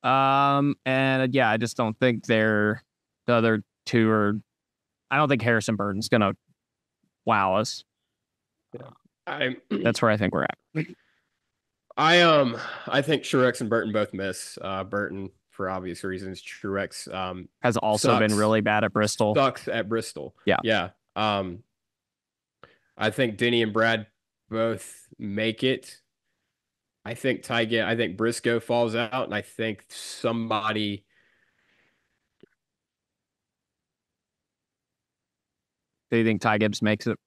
Um, and yeah, I just don't think they're the other two are. I don't think Harrison Burton's going to wow us. Yeah. I that's where I think we're at. <clears throat> I um I think Truex and Burton both miss. Uh, Burton for obvious reasons. Truex um has also sucks, been really bad at Bristol. Sucks at Bristol. Yeah, yeah. Um, I think Denny and Brad both make it. I think Ty get. I think Briscoe falls out, and I think somebody. Do you think Ty Gibbs makes it?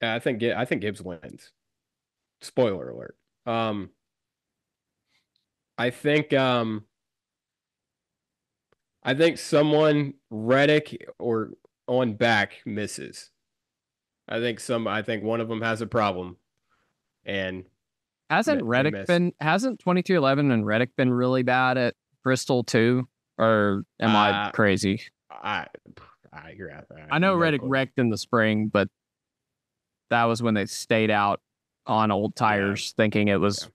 I think I think Gibbs wins. Spoiler alert. Um, I think um, I think someone Reddick or on back misses. I think some. I think one of them has a problem, and hasn't Reddick been hasn't twenty two eleven and Reddick been really bad at Bristol too? Or am uh, I crazy? I I. I, I know Reddick wrecked in the spring, but that was when they stayed out on old tires yeah. thinking it was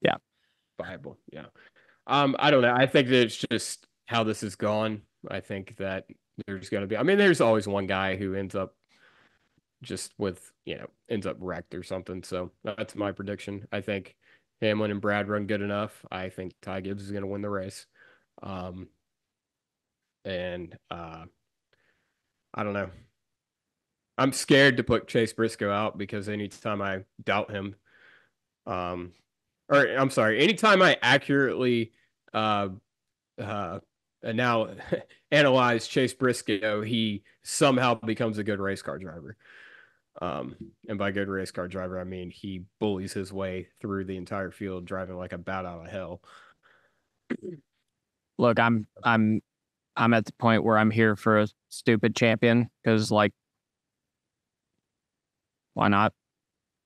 yeah. yeah. Bible. Yeah. Um, I don't know. I think that it's just how this has gone. I think that there's gonna be I mean, there's always one guy who ends up just with, you know, ends up wrecked or something. So that's my prediction. I think Hamlin and Brad run good enough. I think Ty Gibbs is gonna win the race. Um and uh I don't know. I'm scared to put Chase Briscoe out because anytime I doubt him, um, or I'm sorry, anytime I accurately uh, uh, now <laughs> analyze Chase Briscoe, he somehow becomes a good race car driver. Um, and by good race car driver, I mean he bullies his way through the entire field, driving like a bat out of hell. Look, I'm I'm I'm at the point where I'm here for a stupid champion because like why not?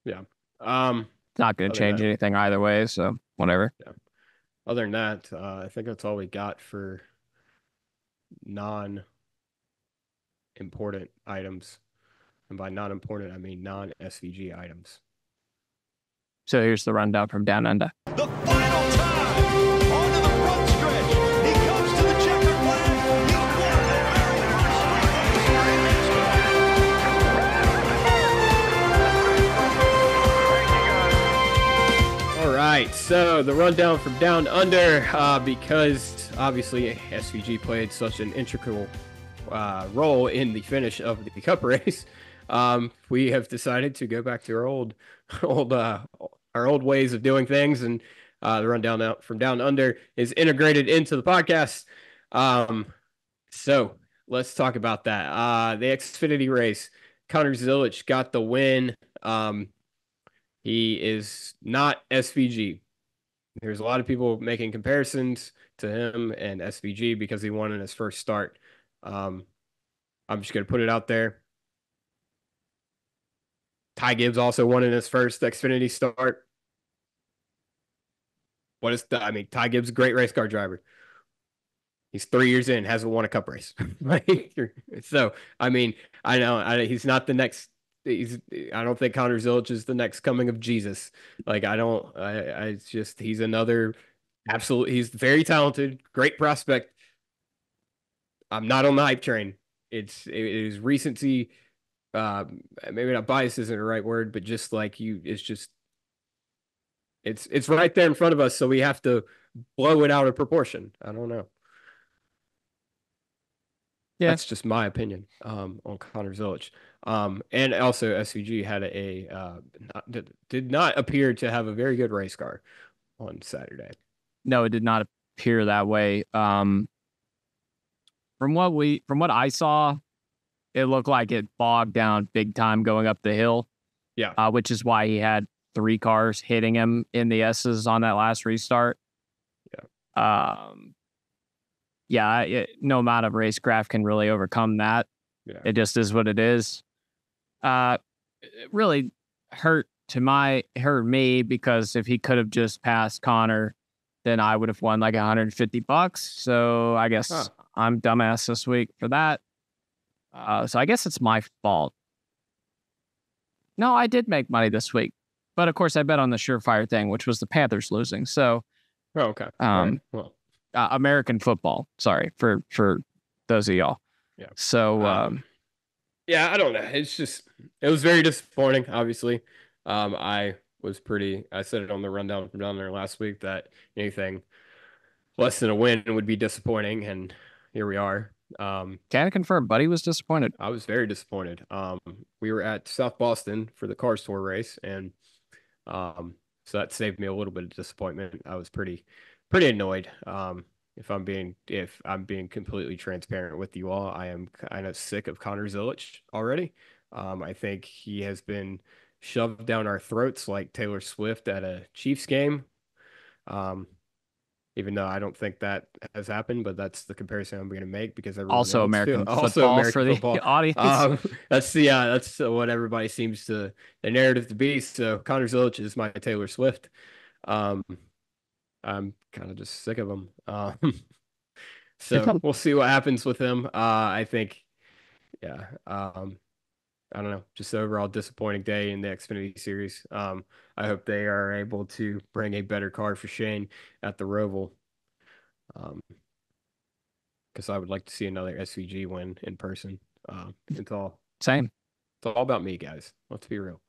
Yeah. Um, it's not going to change anything either way. So whatever. Yeah. Other than that, uh, I think that's all we got for non important items. And by non important, I mean non SVG items. So here's the rundown from Down Under. So the rundown from Down Under, uh, because obviously SVG played such an integral uh, role in the finish of the Cup race, <laughs> um, we have decided to go back to our old, <laughs> old, uh, our old ways of doing things, and uh, the rundown from Down Under is integrated into the podcast. Um, so let's talk about that. Uh, the Xfinity race, Connor Zilisch got the win. Um, he is not SVG. There's a lot of people making comparisons to him and SVG because he won in his first start. Um, I'm just going to put it out there. Ty Gibbs also won in his first Xfinity start. What is the, I mean, Ty Gibbs, great race car driver. He's three years in, hasn't won a cup race. <laughs> so, I mean, I know I, he's not the next he's I don't think Connor Zilisch is the next coming of Jesus. Like I don't I I just he's another absolute he's very talented, great prospect. I'm not on the hype train. It's it is recency uh maybe not bias isn't the right word, but just like you it's just it's it's right there in front of us, so we have to blow it out of proportion. I don't know. Yeah. That's just my opinion um, on Connor Zilisch. Um, and also SVG had a, uh, not, did, did not appear to have a very good race car on Saturday. No, it did not appear that way. Um, from what we, from what I saw, it looked like it bogged down big time going up the hill. Yeah. Uh, which is why he had three cars hitting him in the S's on that last restart. Yeah. Um, yeah, it, no amount of racecraft can really overcome that. Yeah. It just is what it is. Uh, it really hurt to my hurt me because if he could have just passed Connor, then I would have won like 150 bucks. So I guess huh. I'm dumbass this week for that. Uh, so I guess it's my fault. No, I did make money this week, but of course I bet on the surefire thing, which was the Panthers losing. So, oh, okay. Um, right. well, uh, American football. Sorry for for those of y'all. Yeah. So, um, um, yeah, I don't know. It's just it was very disappointing. Obviously, um, I was pretty. I said it on the rundown from down there last week that anything less than a win would be disappointing, and here we are. Um, Can confirm, Buddy was disappointed. I was very disappointed. Um, we were at South Boston for the Cars Tour race, and um, so that saved me a little bit of disappointment. I was pretty, pretty annoyed. Um, if I'm being if I'm being completely transparent with you all, I am kind of sick of Connor Zilisch already. Um, I think he has been shoved down our throats like Taylor Swift at a Chiefs game. Um, even though I don't think that has happened, but that's the comparison I'm going to make because also American too. <laughs> also American for football. the <laughs> audience. Um, that's yeah, that's what everybody seems to the narrative to be. So Connor Zilisch is my Taylor Swift. Um, I'm kind of just sick of him. Um, <laughs> so we'll see what happens with him. Uh, I think, yeah. Um, I don't know, just overall disappointing day in the Xfinity series. Um, I hope they are able to bring a better car for Shane at the Roval. Um, because I would like to see another SVG win in person. Uh, it's all same. It's all about me, guys. Let's be real.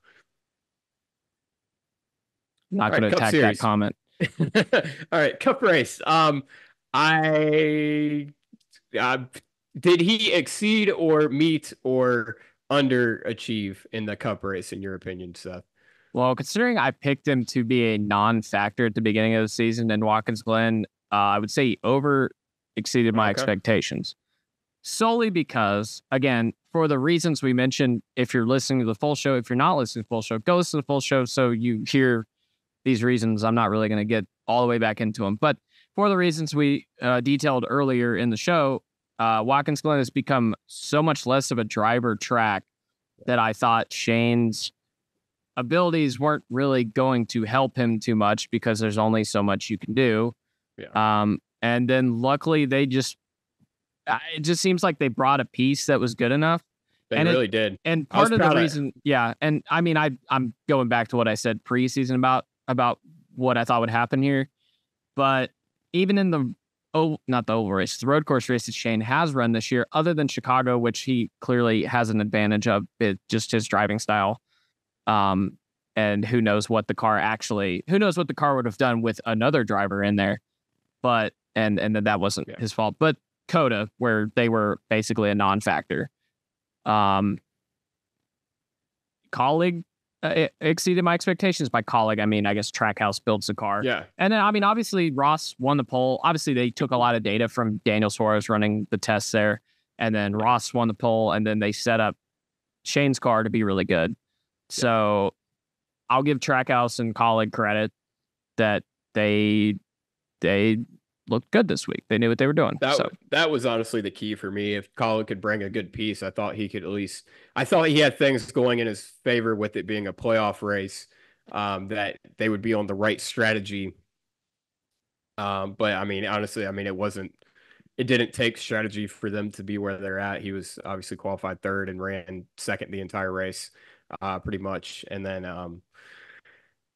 Not going right, to attack series. that comment. <laughs> all right, Cup race. Um, I, uh, did he exceed or meet or underachieve in the cup race, in your opinion, Seth? Well, considering I picked him to be a non-factor at the beginning of the season in Watkins Glen, uh, I would say he over exceeded my okay. expectations. Solely because, again, for the reasons we mentioned, if you're listening to the full show, if you're not listening to the full show, go listen to the full show so you hear these reasons. I'm not really going to get all the way back into them. But for the reasons we uh, detailed earlier in the show, uh, Watkins Glen has become so much less of a driver track that I thought Shane's abilities weren't really going to help him too much because there's only so much you can do. Yeah. Um, and then luckily they just, it just seems like they brought a piece that was good enough. They and really it, did. And part of the reason, of yeah. And I mean, I I'm going back to what I said preseason about about what I thought would happen here, but even in the oh, not the oval race, the road course races Shane has run this year, other than Chicago, which he clearly has an advantage of, it, just his driving style. Um, and who knows what the car actually, who knows what the car would have done with another driver in there, but and and that wasn't yeah. his fault. But Coda, where they were basically a non-factor. Um, Kaulig uh, exceeded my expectations by Kaulig. I mean, I guess Trackhouse builds the car. Yeah. And then, I mean, obviously, Ross won the pole. Obviously, they took a lot of data from Daniel Suarez running the tests there. And then Ross won the pole. And then they set up Shane's car to be really good. Yeah. So I'll give Trackhouse and Kaulig credit that they they looked good this week. They knew what they were doing. That so. that was honestly the key for me. If Kaulig could bring a good piece, I thought he could at least. I thought he had things going in his favor with it being a playoff race. Um, that they would be on the right strategy. Um, but I mean, honestly, I mean, it wasn't. It didn't take strategy for them to be where they're at. He was obviously qualified third and ran second the entire race, uh, pretty much. And then, um,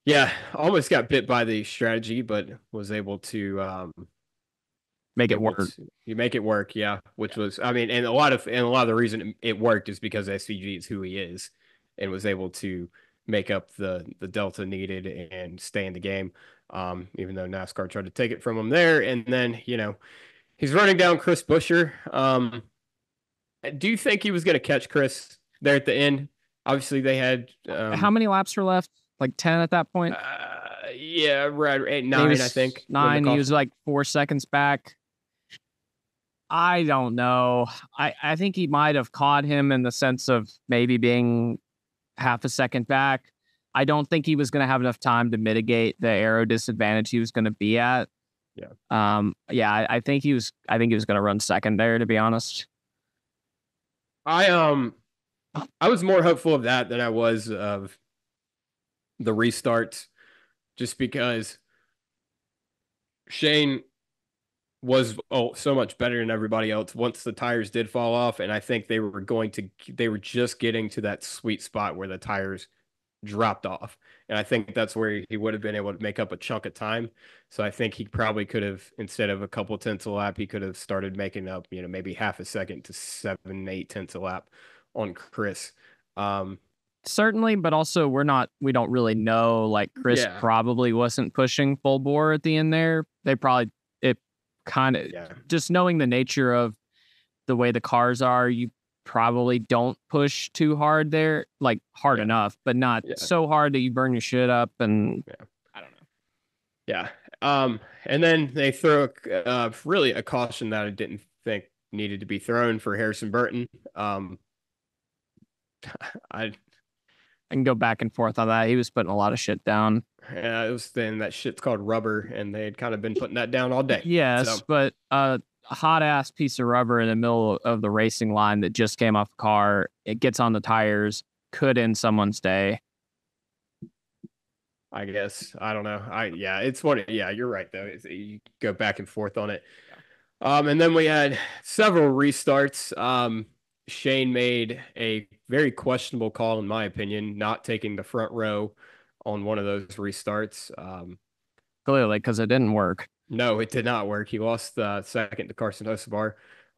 yeah, almost got bit by the strategy, but was able to um, make it work. You make it work, yeah. Which was, I mean, and a lot of and a lot of the reason it worked is because SVG is who he is, and was able to make up the the delta needed and stay in the game. Um, even though NASCAR tried to take it from him there, and then you know he's running down Chris Buescher. Um, do you think he was going to catch Chris there at the end? Obviously, they had um, how many laps were left? Like ten at that point. Uh, yeah, right, eight, nine, I think. Nine. He was like four seconds back. I don't know. I, I think he might have caught him in the sense of maybe being half a second back. I don't think he was going to have enough time to mitigate the aero disadvantage he was going to be at. Yeah. Um. Yeah. I, I think he was. I think he was going to run second there. To be honest. I um, I was more hopeful of that than I was of the restarts, just because Shane was oh so much better than everybody else once the tires did fall off. And i think they were going to they were just getting to that sweet spot where the tires dropped off. And i think that's where he would have been able to make up a chunk of time. So i think he probably could have instead of a couple tenths a lap he could have started making up you know maybe half a second to seven eight tenths a lap on chris. Um certainly but also we're not we don't really know. Like chris yeah. probably wasn't pushing full bore at the end there. They probably kind of yeah. just knowing the nature of the way the cars are, you probably don't push too hard there, like hard yeah. enough, but not yeah. so hard that you burn your shit up. And I don't know. Yeah. Um, and then they throw uh, really a caution that I didn't think needed to be thrown for Harrison Burton. Um, <laughs> I I can go back and forth on that. He was putting a lot of shit down. Yeah, it was then that shit's called rubber, and they had kind of been putting that down all day. Yes, so. but uh, a hot ass piece of rubber in the middle of the racing line that just came off a car, it gets on the tires, could end someone's day. I guess I don't know. I yeah, it's what. Yeah, you're right though. It's, you go back and forth on it. Um, and then we had several restarts. Um, Shane made a very questionable call, in my opinion, not taking the front row on one of those restarts. Um, Clearly, because it didn't work. No, it did not work. He lost the second to Carson Hocevar.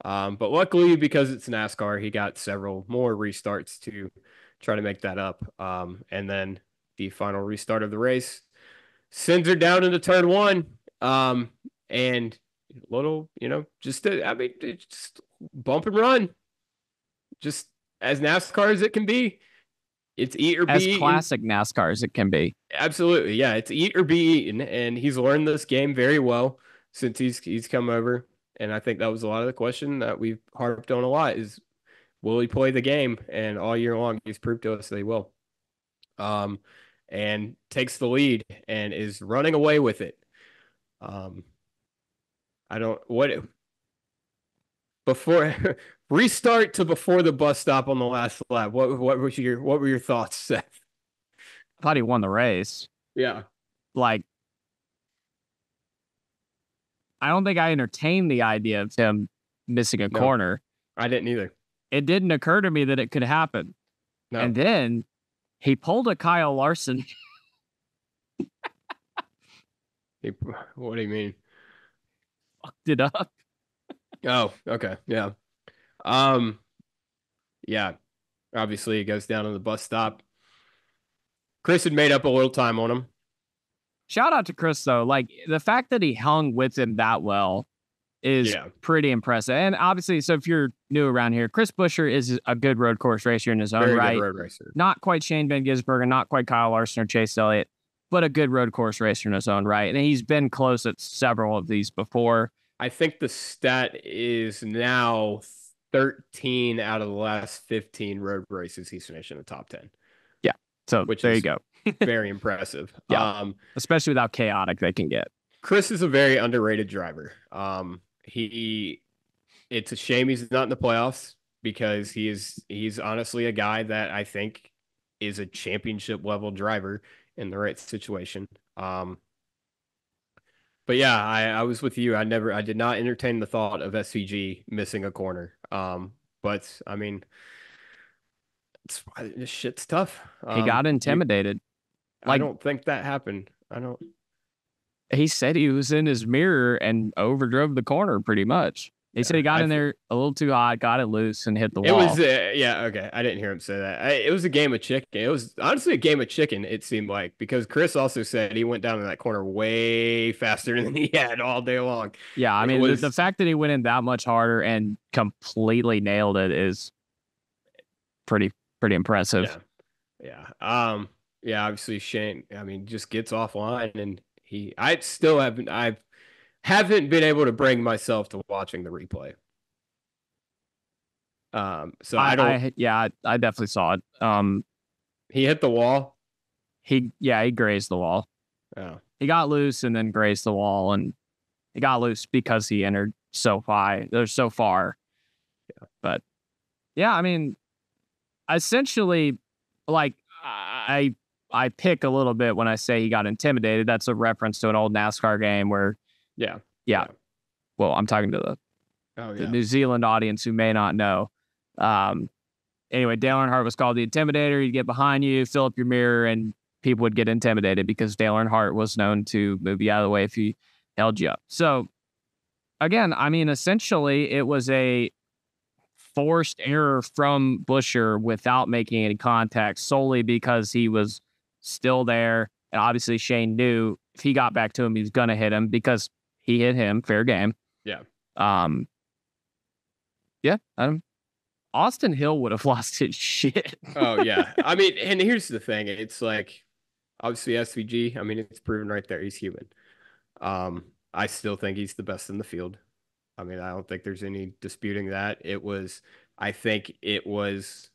Um, but luckily, because it's NASCAR, he got several more restarts to try to make that up. Um, and then the final restart of the race sends her down into turn one. Um, and little, you know, just, to, I mean, just bump and run just as NASCAR as it can be. It's eat or be as classic eaten. NASCAR as it can be. Absolutely, yeah. It's eat or be eaten, and he's learned this game very well since he's he's come over. And I think that was a lot of the question that we've harped on a lot: is will he play the game? And all year long, he's proved to us that he will. Um, and takes the lead and is running away with it. Um, I don't what before <laughs> restart to before the bus stop on the last lap. What what was your what were your thoughts, Seth? I thought he won the race. Yeah. Like I don't think I entertained the idea of him missing a no, corner. I didn't either. It didn't occur to me that it could happen. No. And then he pulled a Kyle Larson. <laughs> he, what do you mean? Fucked it up. Oh, okay. Yeah. Um yeah. Obviously it goes down on the bus stop. Chris had made up a little time on him. Shout out to Chris though. Like the fact that he hung with him that well is yeah. pretty impressive. And obviously, so if you're new around here, Chris Buescher is a good road course racer in his own Very right. road racer. Not quite Shane Van Gisbergen, not quite Kyle Larson or Chase Elliott, but a good road course racer in his own right. And he's been close at several of these before. I think the stat is now 13 out of the last 15 road races he's finished in the top 10. Yeah. So which there you go. <laughs> very impressive. Yeah. Um, especially with how chaotic they can get. Chris is a very underrated driver. Um, he, it's a shame he's not in the playoffs because he is, he's honestly a guy that I think is a championship level driver in the right situation. Um, but yeah, I, I was with you. I never, I did not entertain the thought of SVG missing a corner. Um, but I mean, it's this shit's tough. Um, he got intimidated. like, I don't think that happened. I don't. He said he was in his mirror and overdrove the corner pretty much. They said he got I in there a little too hot, got it loose, and hit the it wall. It was, uh, yeah, okay. I didn't hear him say that. I, it was a game of chicken. It was honestly a game of chicken. It seemed like because Chris also said he went down in that corner way faster <laughs> than he had all day long. Yeah, I mean was, the, the fact that he went in that much harder and completely nailed it is pretty pretty impressive. Yeah, yeah. Um, yeah. Obviously, Shane. I mean, just gets offline, and he. I still haven't. I've haven't been able to bring myself to watching the replay. Um, so I, I don't. I, yeah, I, I, definitely saw it. Um, he hit the wall. He yeah, he grazed the wall. Oh. He got loose and then grazed the wall, and he got loose because he entered so high. There's so far. Yeah. But yeah, I mean, essentially, like I I pick a little bit when I say he got intimidated. That's a reference to an old NASCAR game where yeah. Yeah. Well, I'm talking to the, oh, yeah. the New Zealand audience who may not know. Um, anyway, Dale Earnhardt was called the Intimidator. He'd get behind you, fill up your mirror, and people would get intimidated because Dale Earnhardt was known to move you out of the way if he held you up. So, again, I mean, essentially, it was a forced error from Buescher without making any contact solely because he was still there. And obviously, Shane knew if he got back to him, he was going to hit him because he hit him, fair game. Yeah. Um. Yeah. Um, Austin Hill would have <laughs> lost his shit. oh yeah. <laughs> I mean, and here's the thing: it's like obviously SVG. I mean, it's proven right there he's human. Um, I still think he's the best in the field. I mean, I don't think there's any disputing that. It was. I think it was.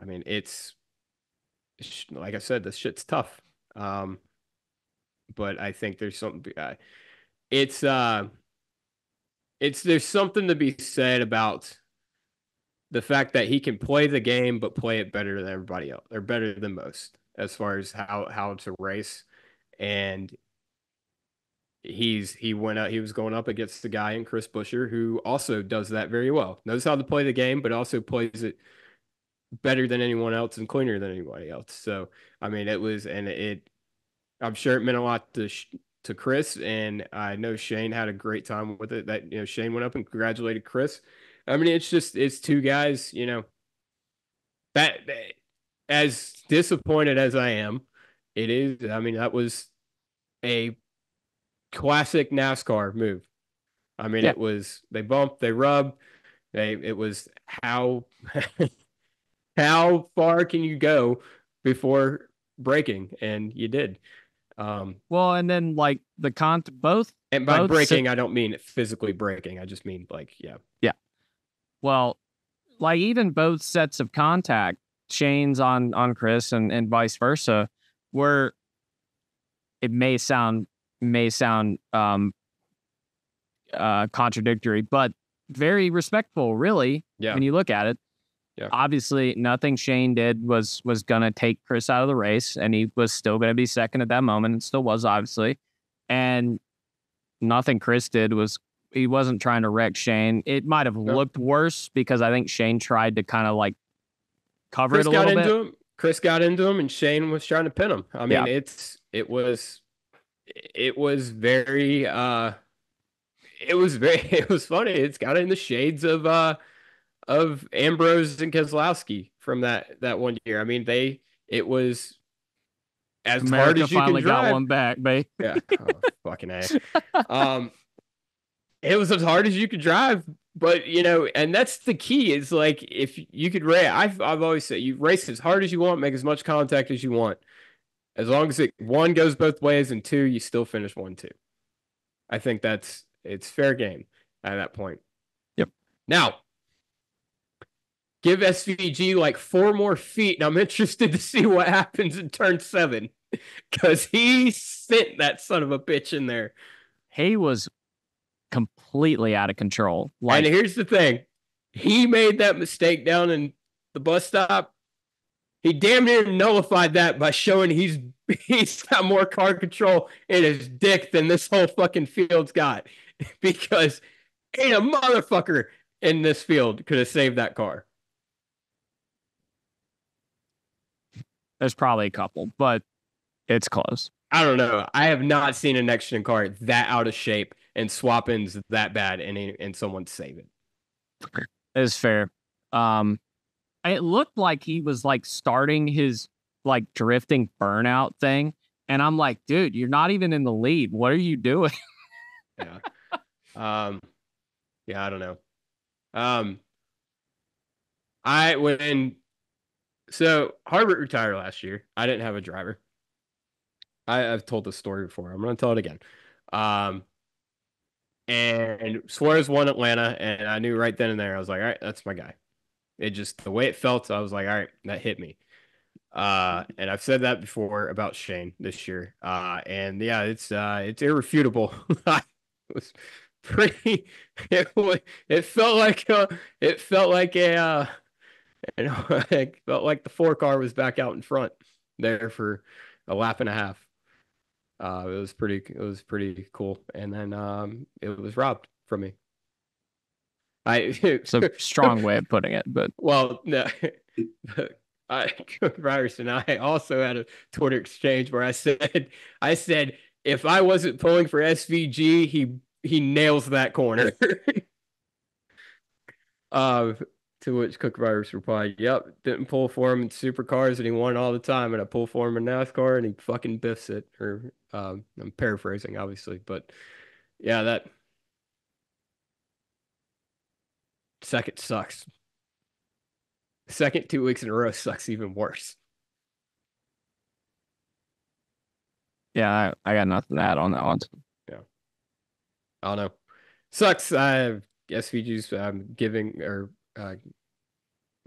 I mean, it's like I said, this shit's tough. Um, but I think there's something. Uh, it's uh, it's there's something to be said about the fact that he can play the game, but play it better than everybody else. They're better than most as far as how how to race, and he's he went out. He was going up against the guy in Chris Buescher who also does that very well. Knows how to play the game, but also plays it better than anyone else and cleaner than anybody else. So I mean, it was and it I'm sure it meant a lot to to Chris, and I know Shane had a great time with it. That you know Shane went up and congratulated Chris. I mean, it's just it's two guys, you know. That, that as disappointed as I am, it is. I mean, that was a classic NASCAR move. I mean, yeah. it was they bumped, they rubbed, they it was how <laughs> how far can you go before breaking, and you did. Um, well, and then like the con both and by both breaking, I don't mean physically breaking. I just mean like yeah, yeah. Well, like even both sets of contact, Shane's on on Chris and and vice versa, were it may sound may sound um uh contradictory, but very respectful, really. Yeah. When you look at it, yeah. Obviously, nothing Shane did was was gonna take Chris out of the race, and he was still gonna be second at that moment, and still was obviously. And nothing Chris did was he wasn't trying to wreck Shane. It might have no. looked worse because I think Shane tried to kind of like cover Chris it a little bit. Him. Chris got into him, and Shane was trying to pin him. I mean, yeah. it's it was it was very uh it was very <laughs> it was funny. It's got in the shades of uh of Ambrose and Keselowski from that that one year. I mean, they it was as America hard as you finally can drive. got one back, babe. Yeah, <laughs> oh, fucking a. Um, it was as hard as you could drive, but you know, and that's the key. Is like if you could race, I've I've always said you race as hard as you want, make as much contact as you want, as long as it one goes both ways and two you still finish one two. I think that's it's fair game at that point. Yep. Now give SVG like four more feet, and I'm interested to see what happens in turn seven <laughs> because he sent that son of a bitch in there. He was completely out of control. Like, and here's the thing he made that mistake down in the bus stop. He damn near nullified that by showing he's <laughs> he's got more car control in his dick than this whole fucking field's got. <laughs> Because ain't a motherfucker in this field could have saved that car. There's probably a couple, but it's close. I don't know. I have not seen a next gen car that out of shape and swap ins that bad and and someone save it. Is fair. Um, it looked like he was like starting his like drifting burnout thing, and I'm like, dude, you're not even in the lead. What are you doing? <laughs> yeah. Um. Yeah, I don't know. Um. I when so Harvick retired last year. I didn't have a driver. I, have told this story before. I'm going to tell it again. Um, and Suarez won Atlanta, and I knew right then and there. I was like, all right, that's my guy. It just the way it felt. I was like, all right, that hit me. Uh, and I've said that before about Shane this year. Uh, and yeah, it's uh, it's irrefutable. <laughs> it was pretty. <laughs> It it felt like a, it felt like a. <laughs> Know, it felt like the four car was back out in front there for a lap and a half. Uh, it was pretty, it was pretty cool. And then um, it was robbed from me. I <laughs> it's a strong way of putting it, but well, no, <laughs> I Ryerson and I also had a Twitter exchange where I said, I said if I wasn't pulling for SVG, he he nails that corner. uh, to which Cook Virus replied, Yep, didn't pull for him in supercars and he won all the time. And I pull for him in NASCAR and he fucking biffs it. Or um, I'm paraphrasing, obviously. But yeah, that second sucks. Second two weeks in a row sucks even worse. Yeah, I, I got nothing to add on that one. Yeah. I don't know. Sucks. I SVG's um, giving or uh,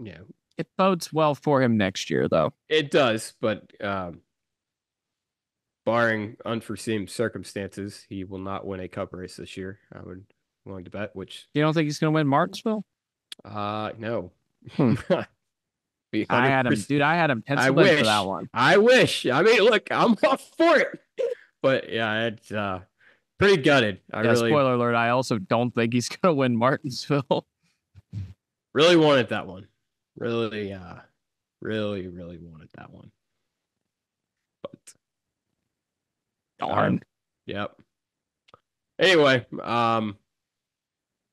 yeah, it bodes well for him next year, though. It does, but um, barring unforeseen circumstances, he will not win a cup race this year. I would willing to bet. Which you don't think he's going to win Martinsville? Uh, no. Hmm. <laughs> I had him, dude. I had him penciled I wish, for that one. I wish. I mean, look, I'm <laughs> all for it. But yeah, it's uh, pretty gutted. I yeah, really, spoiler alert. I also don't think he's <laughs> going to win Martinsville. Really wanted that one. Really, uh, really, really wanted that one. But darn. Um, yep. Anyway, um,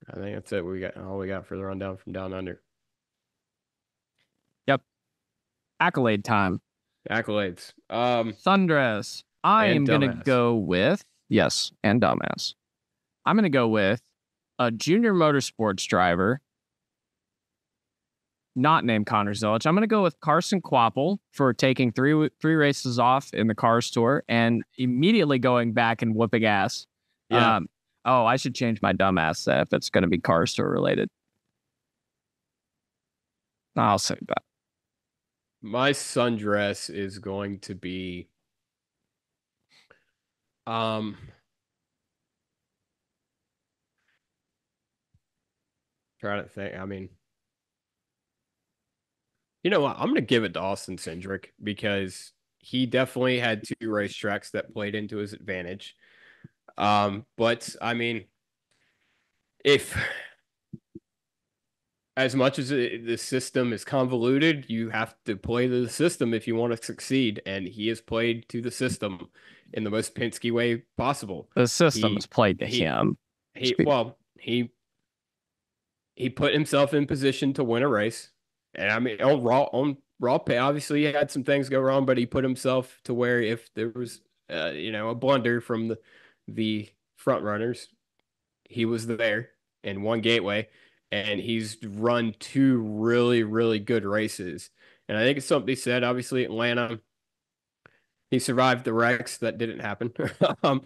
I think that's it. We got all we got for the rundown from down under. Yep. Accolade time. Accolades. Um, Sundress. I am gonna go with yes, and dumbass. I'm gonna go with a junior motorsports driver not named Connor Zilisch. I'm going to go with Carson Kvapil for taking three three races off in the Cars Tour and immediately going back and whooping ass. Yeah. Um, oh, I should change my dumb ass if it's going to be Cars Tour related. I'll say that. My sundress is going to be um trying to think. I mean, you know what? I'm going to give it to Austin Cindric because he definitely had two racetracks that played into his advantage. Um, but I mean, if as much as it, the system is convoluted, you have to play the system if you want to succeed. And he has played to the system in the most Penske way possible. The system's he, played to he, him. He well, he he put himself in position to win a race. And I mean, on raw on raw pay, obviously he had some things go wrong, but he put himself to where if there was, uh, you know, a blunder from the the front runners, he was there in one gateway, and he's run two really really good races. And I think it's something he said. Obviously, Atlanta, he survived the wrecks that didn't happen, <laughs> um,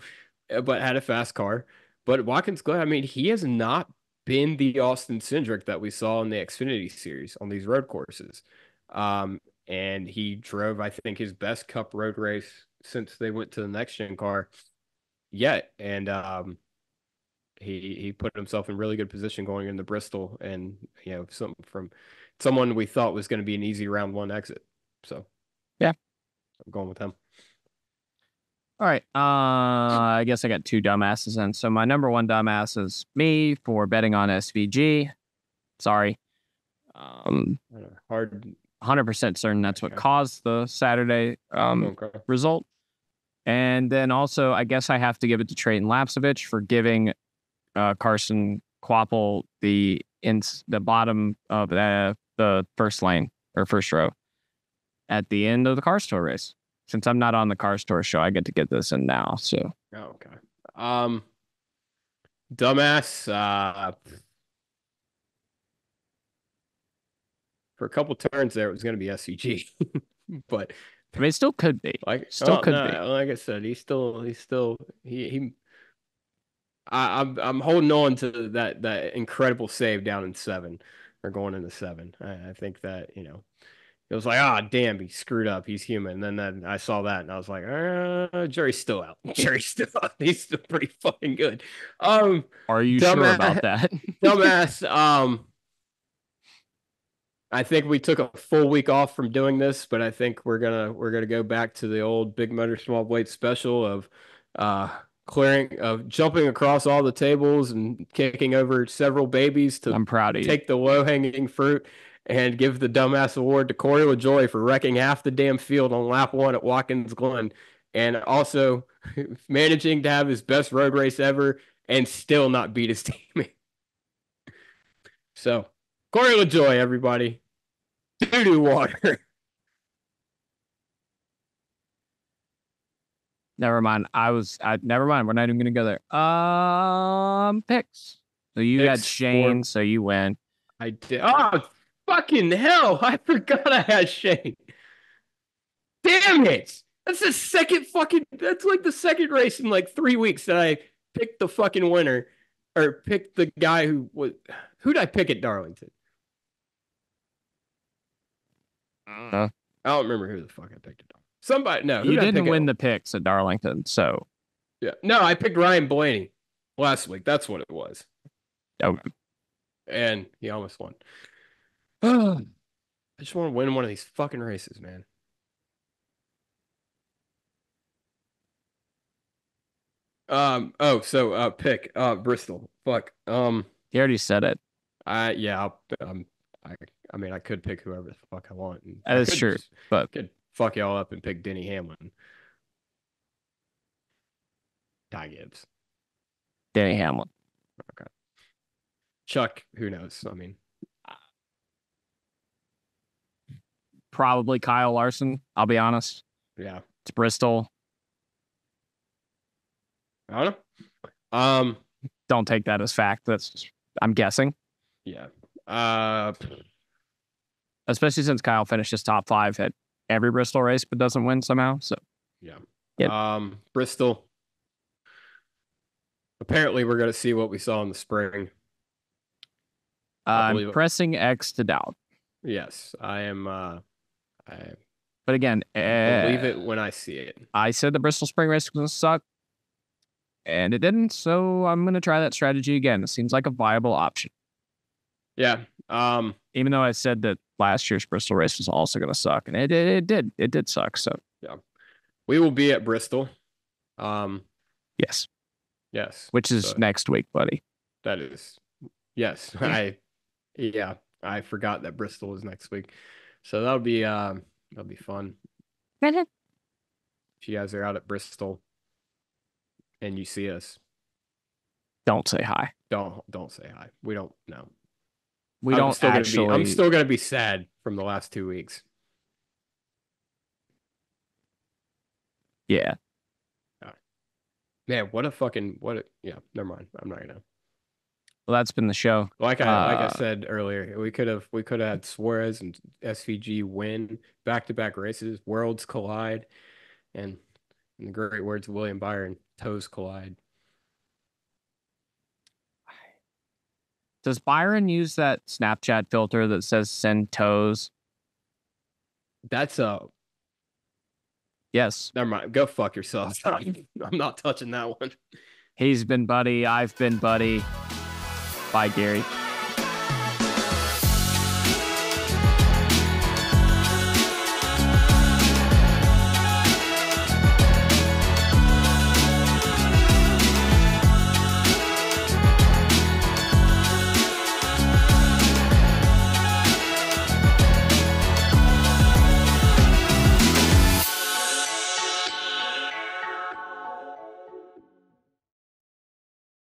but had a fast car. But Watkins Glen, I mean, he has not been the Austin Cindric that we saw in the Xfinity series on these road courses. Um, and he drove, I think, his best cup road race since they went to the next gen car yet. And um, he he put himself in really good position going into Bristol and you know, something from someone we thought was going to be an easy round one exit. So yeah. I'm going with him. All right. Uh, I guess I got two dumbasses in. So my number one dumbass is me for betting on SVG. Sorry. Um, hard. 100% certain that's what caused the Saturday um, okay. result. And then also, I guess I have to give it to Treyten Lapcevich for giving uh, Carson Kvapil the in the bottom of the, the first lane or first row at the end of the Cars Tour race. Since I'm not on the Cars Tour show, I get to get this in now. So, oh, okay. Um, dumbass. Uh, for a couple turns there, it was going to be SVG. <laughs> but I mean, it still could be. Like, still oh, could no, be. Like I said, he's still, he's still, he, he. I, I'm, I'm holding on to that, that incredible save down in seven, or going into seven. I, I think that you know, it was like, ah, oh, damn, he screwed up. He's human. And then, then I saw that, and I was like, uh, Jerry's still out. <laughs> Jerry's still out. <laughs> He's still pretty fucking good. Um, are you sure about <laughs> that? dumbass. Um, I think we took a full week off from doing this, but I think we're gonna we're gonna go back to the old big motor small blade special of uh clearing of jumping across all the tables and kicking over several babies to I'm proud of you. take the low hanging fruit and give the dumbass award to Corey LaJoie for wrecking half the damn field on lap one at Watkins Glen and also <laughs> managing to have his best road race ever and still not beat his <laughs> teammate. So Corey LaJoie, everybody. Doo doo water. <laughs> Never mind. I was. I never mind. We're not even gonna go there. Um, picks. So you Picks had Shane. for- So you win. I did. Oh, fucking hell. I forgot I had Shane. Damn it. That's the second fucking. That's like the second race in like three weeks that I picked the fucking winner or picked the guy who was. Who'd I pick at Darlington? Uh, I don't remember who the fuck I picked it. Somebody, no, you didn't pick win at- the picks at Darlington. So Yeah, no, I picked Ryan Blaney last week. That's what it was, oh, and he almost won. <sighs> I just want to win one of these fucking races, man. Um. Oh, so uh, pick uh Bristol. Fuck. Um. he already said it. I yeah. I'll, um. I. I mean, I could pick whoever the fuck I want. and That I is could true, just- but- could fuck y'all up and pick Denny Hamlin. Ty Gibbs. Danny Hamlin. Okay. Chuck. Who knows? I mean, Probably Kyle Larson. I'll be honest. yeah. It's Bristol. I don't know. Um. Don't take that as fact. That's just, I'm guessing. Yeah. Uh. Especially since Kyle finishes top five at every Bristol race, but doesn't win somehow. So Yep. Um. Bristol. Apparently, we're gonna see what we saw in the spring. I'm pressing X to doubt. Yes, I am. Uh, I But again, believe eh, it when I see it. I said the Bristol Spring race was going to suck, and it didn't. So I'm going to try that strategy again. It seems like a viable option, Yeah. Um. even though I said that last year's Bristol race was also going to suck, and it, it it did it did suck. So yeah, We will be at Bristol. Um. yes, Yes. which is So- next week, buddy. That is. Yes. I. Yeah. I forgot that Bristol is next week, so that'll be. Um. That'll be fun. If you guys are out at Bristol, and you see us, Don't say hi. don't don't say hi. We don't know. We I'm don't still gonna actually. Be, I'm still gonna be sad from the last two weeks. yeah. Man, what a fucking what a yeah, never mind. I'm not gonna Well, that's been the show. like I like I Uh, said earlier, we could have we could have had Suarez and SVG win back to back races, worlds collide, and in the great words of William Byron, toes collide. Does Byron use that Snapchat filter that says send toes? That's a Yes. never mind. Go fuck yourself. <laughs> I'm not touching that one. He's been buddy. I've been buddy. Bye, Gary.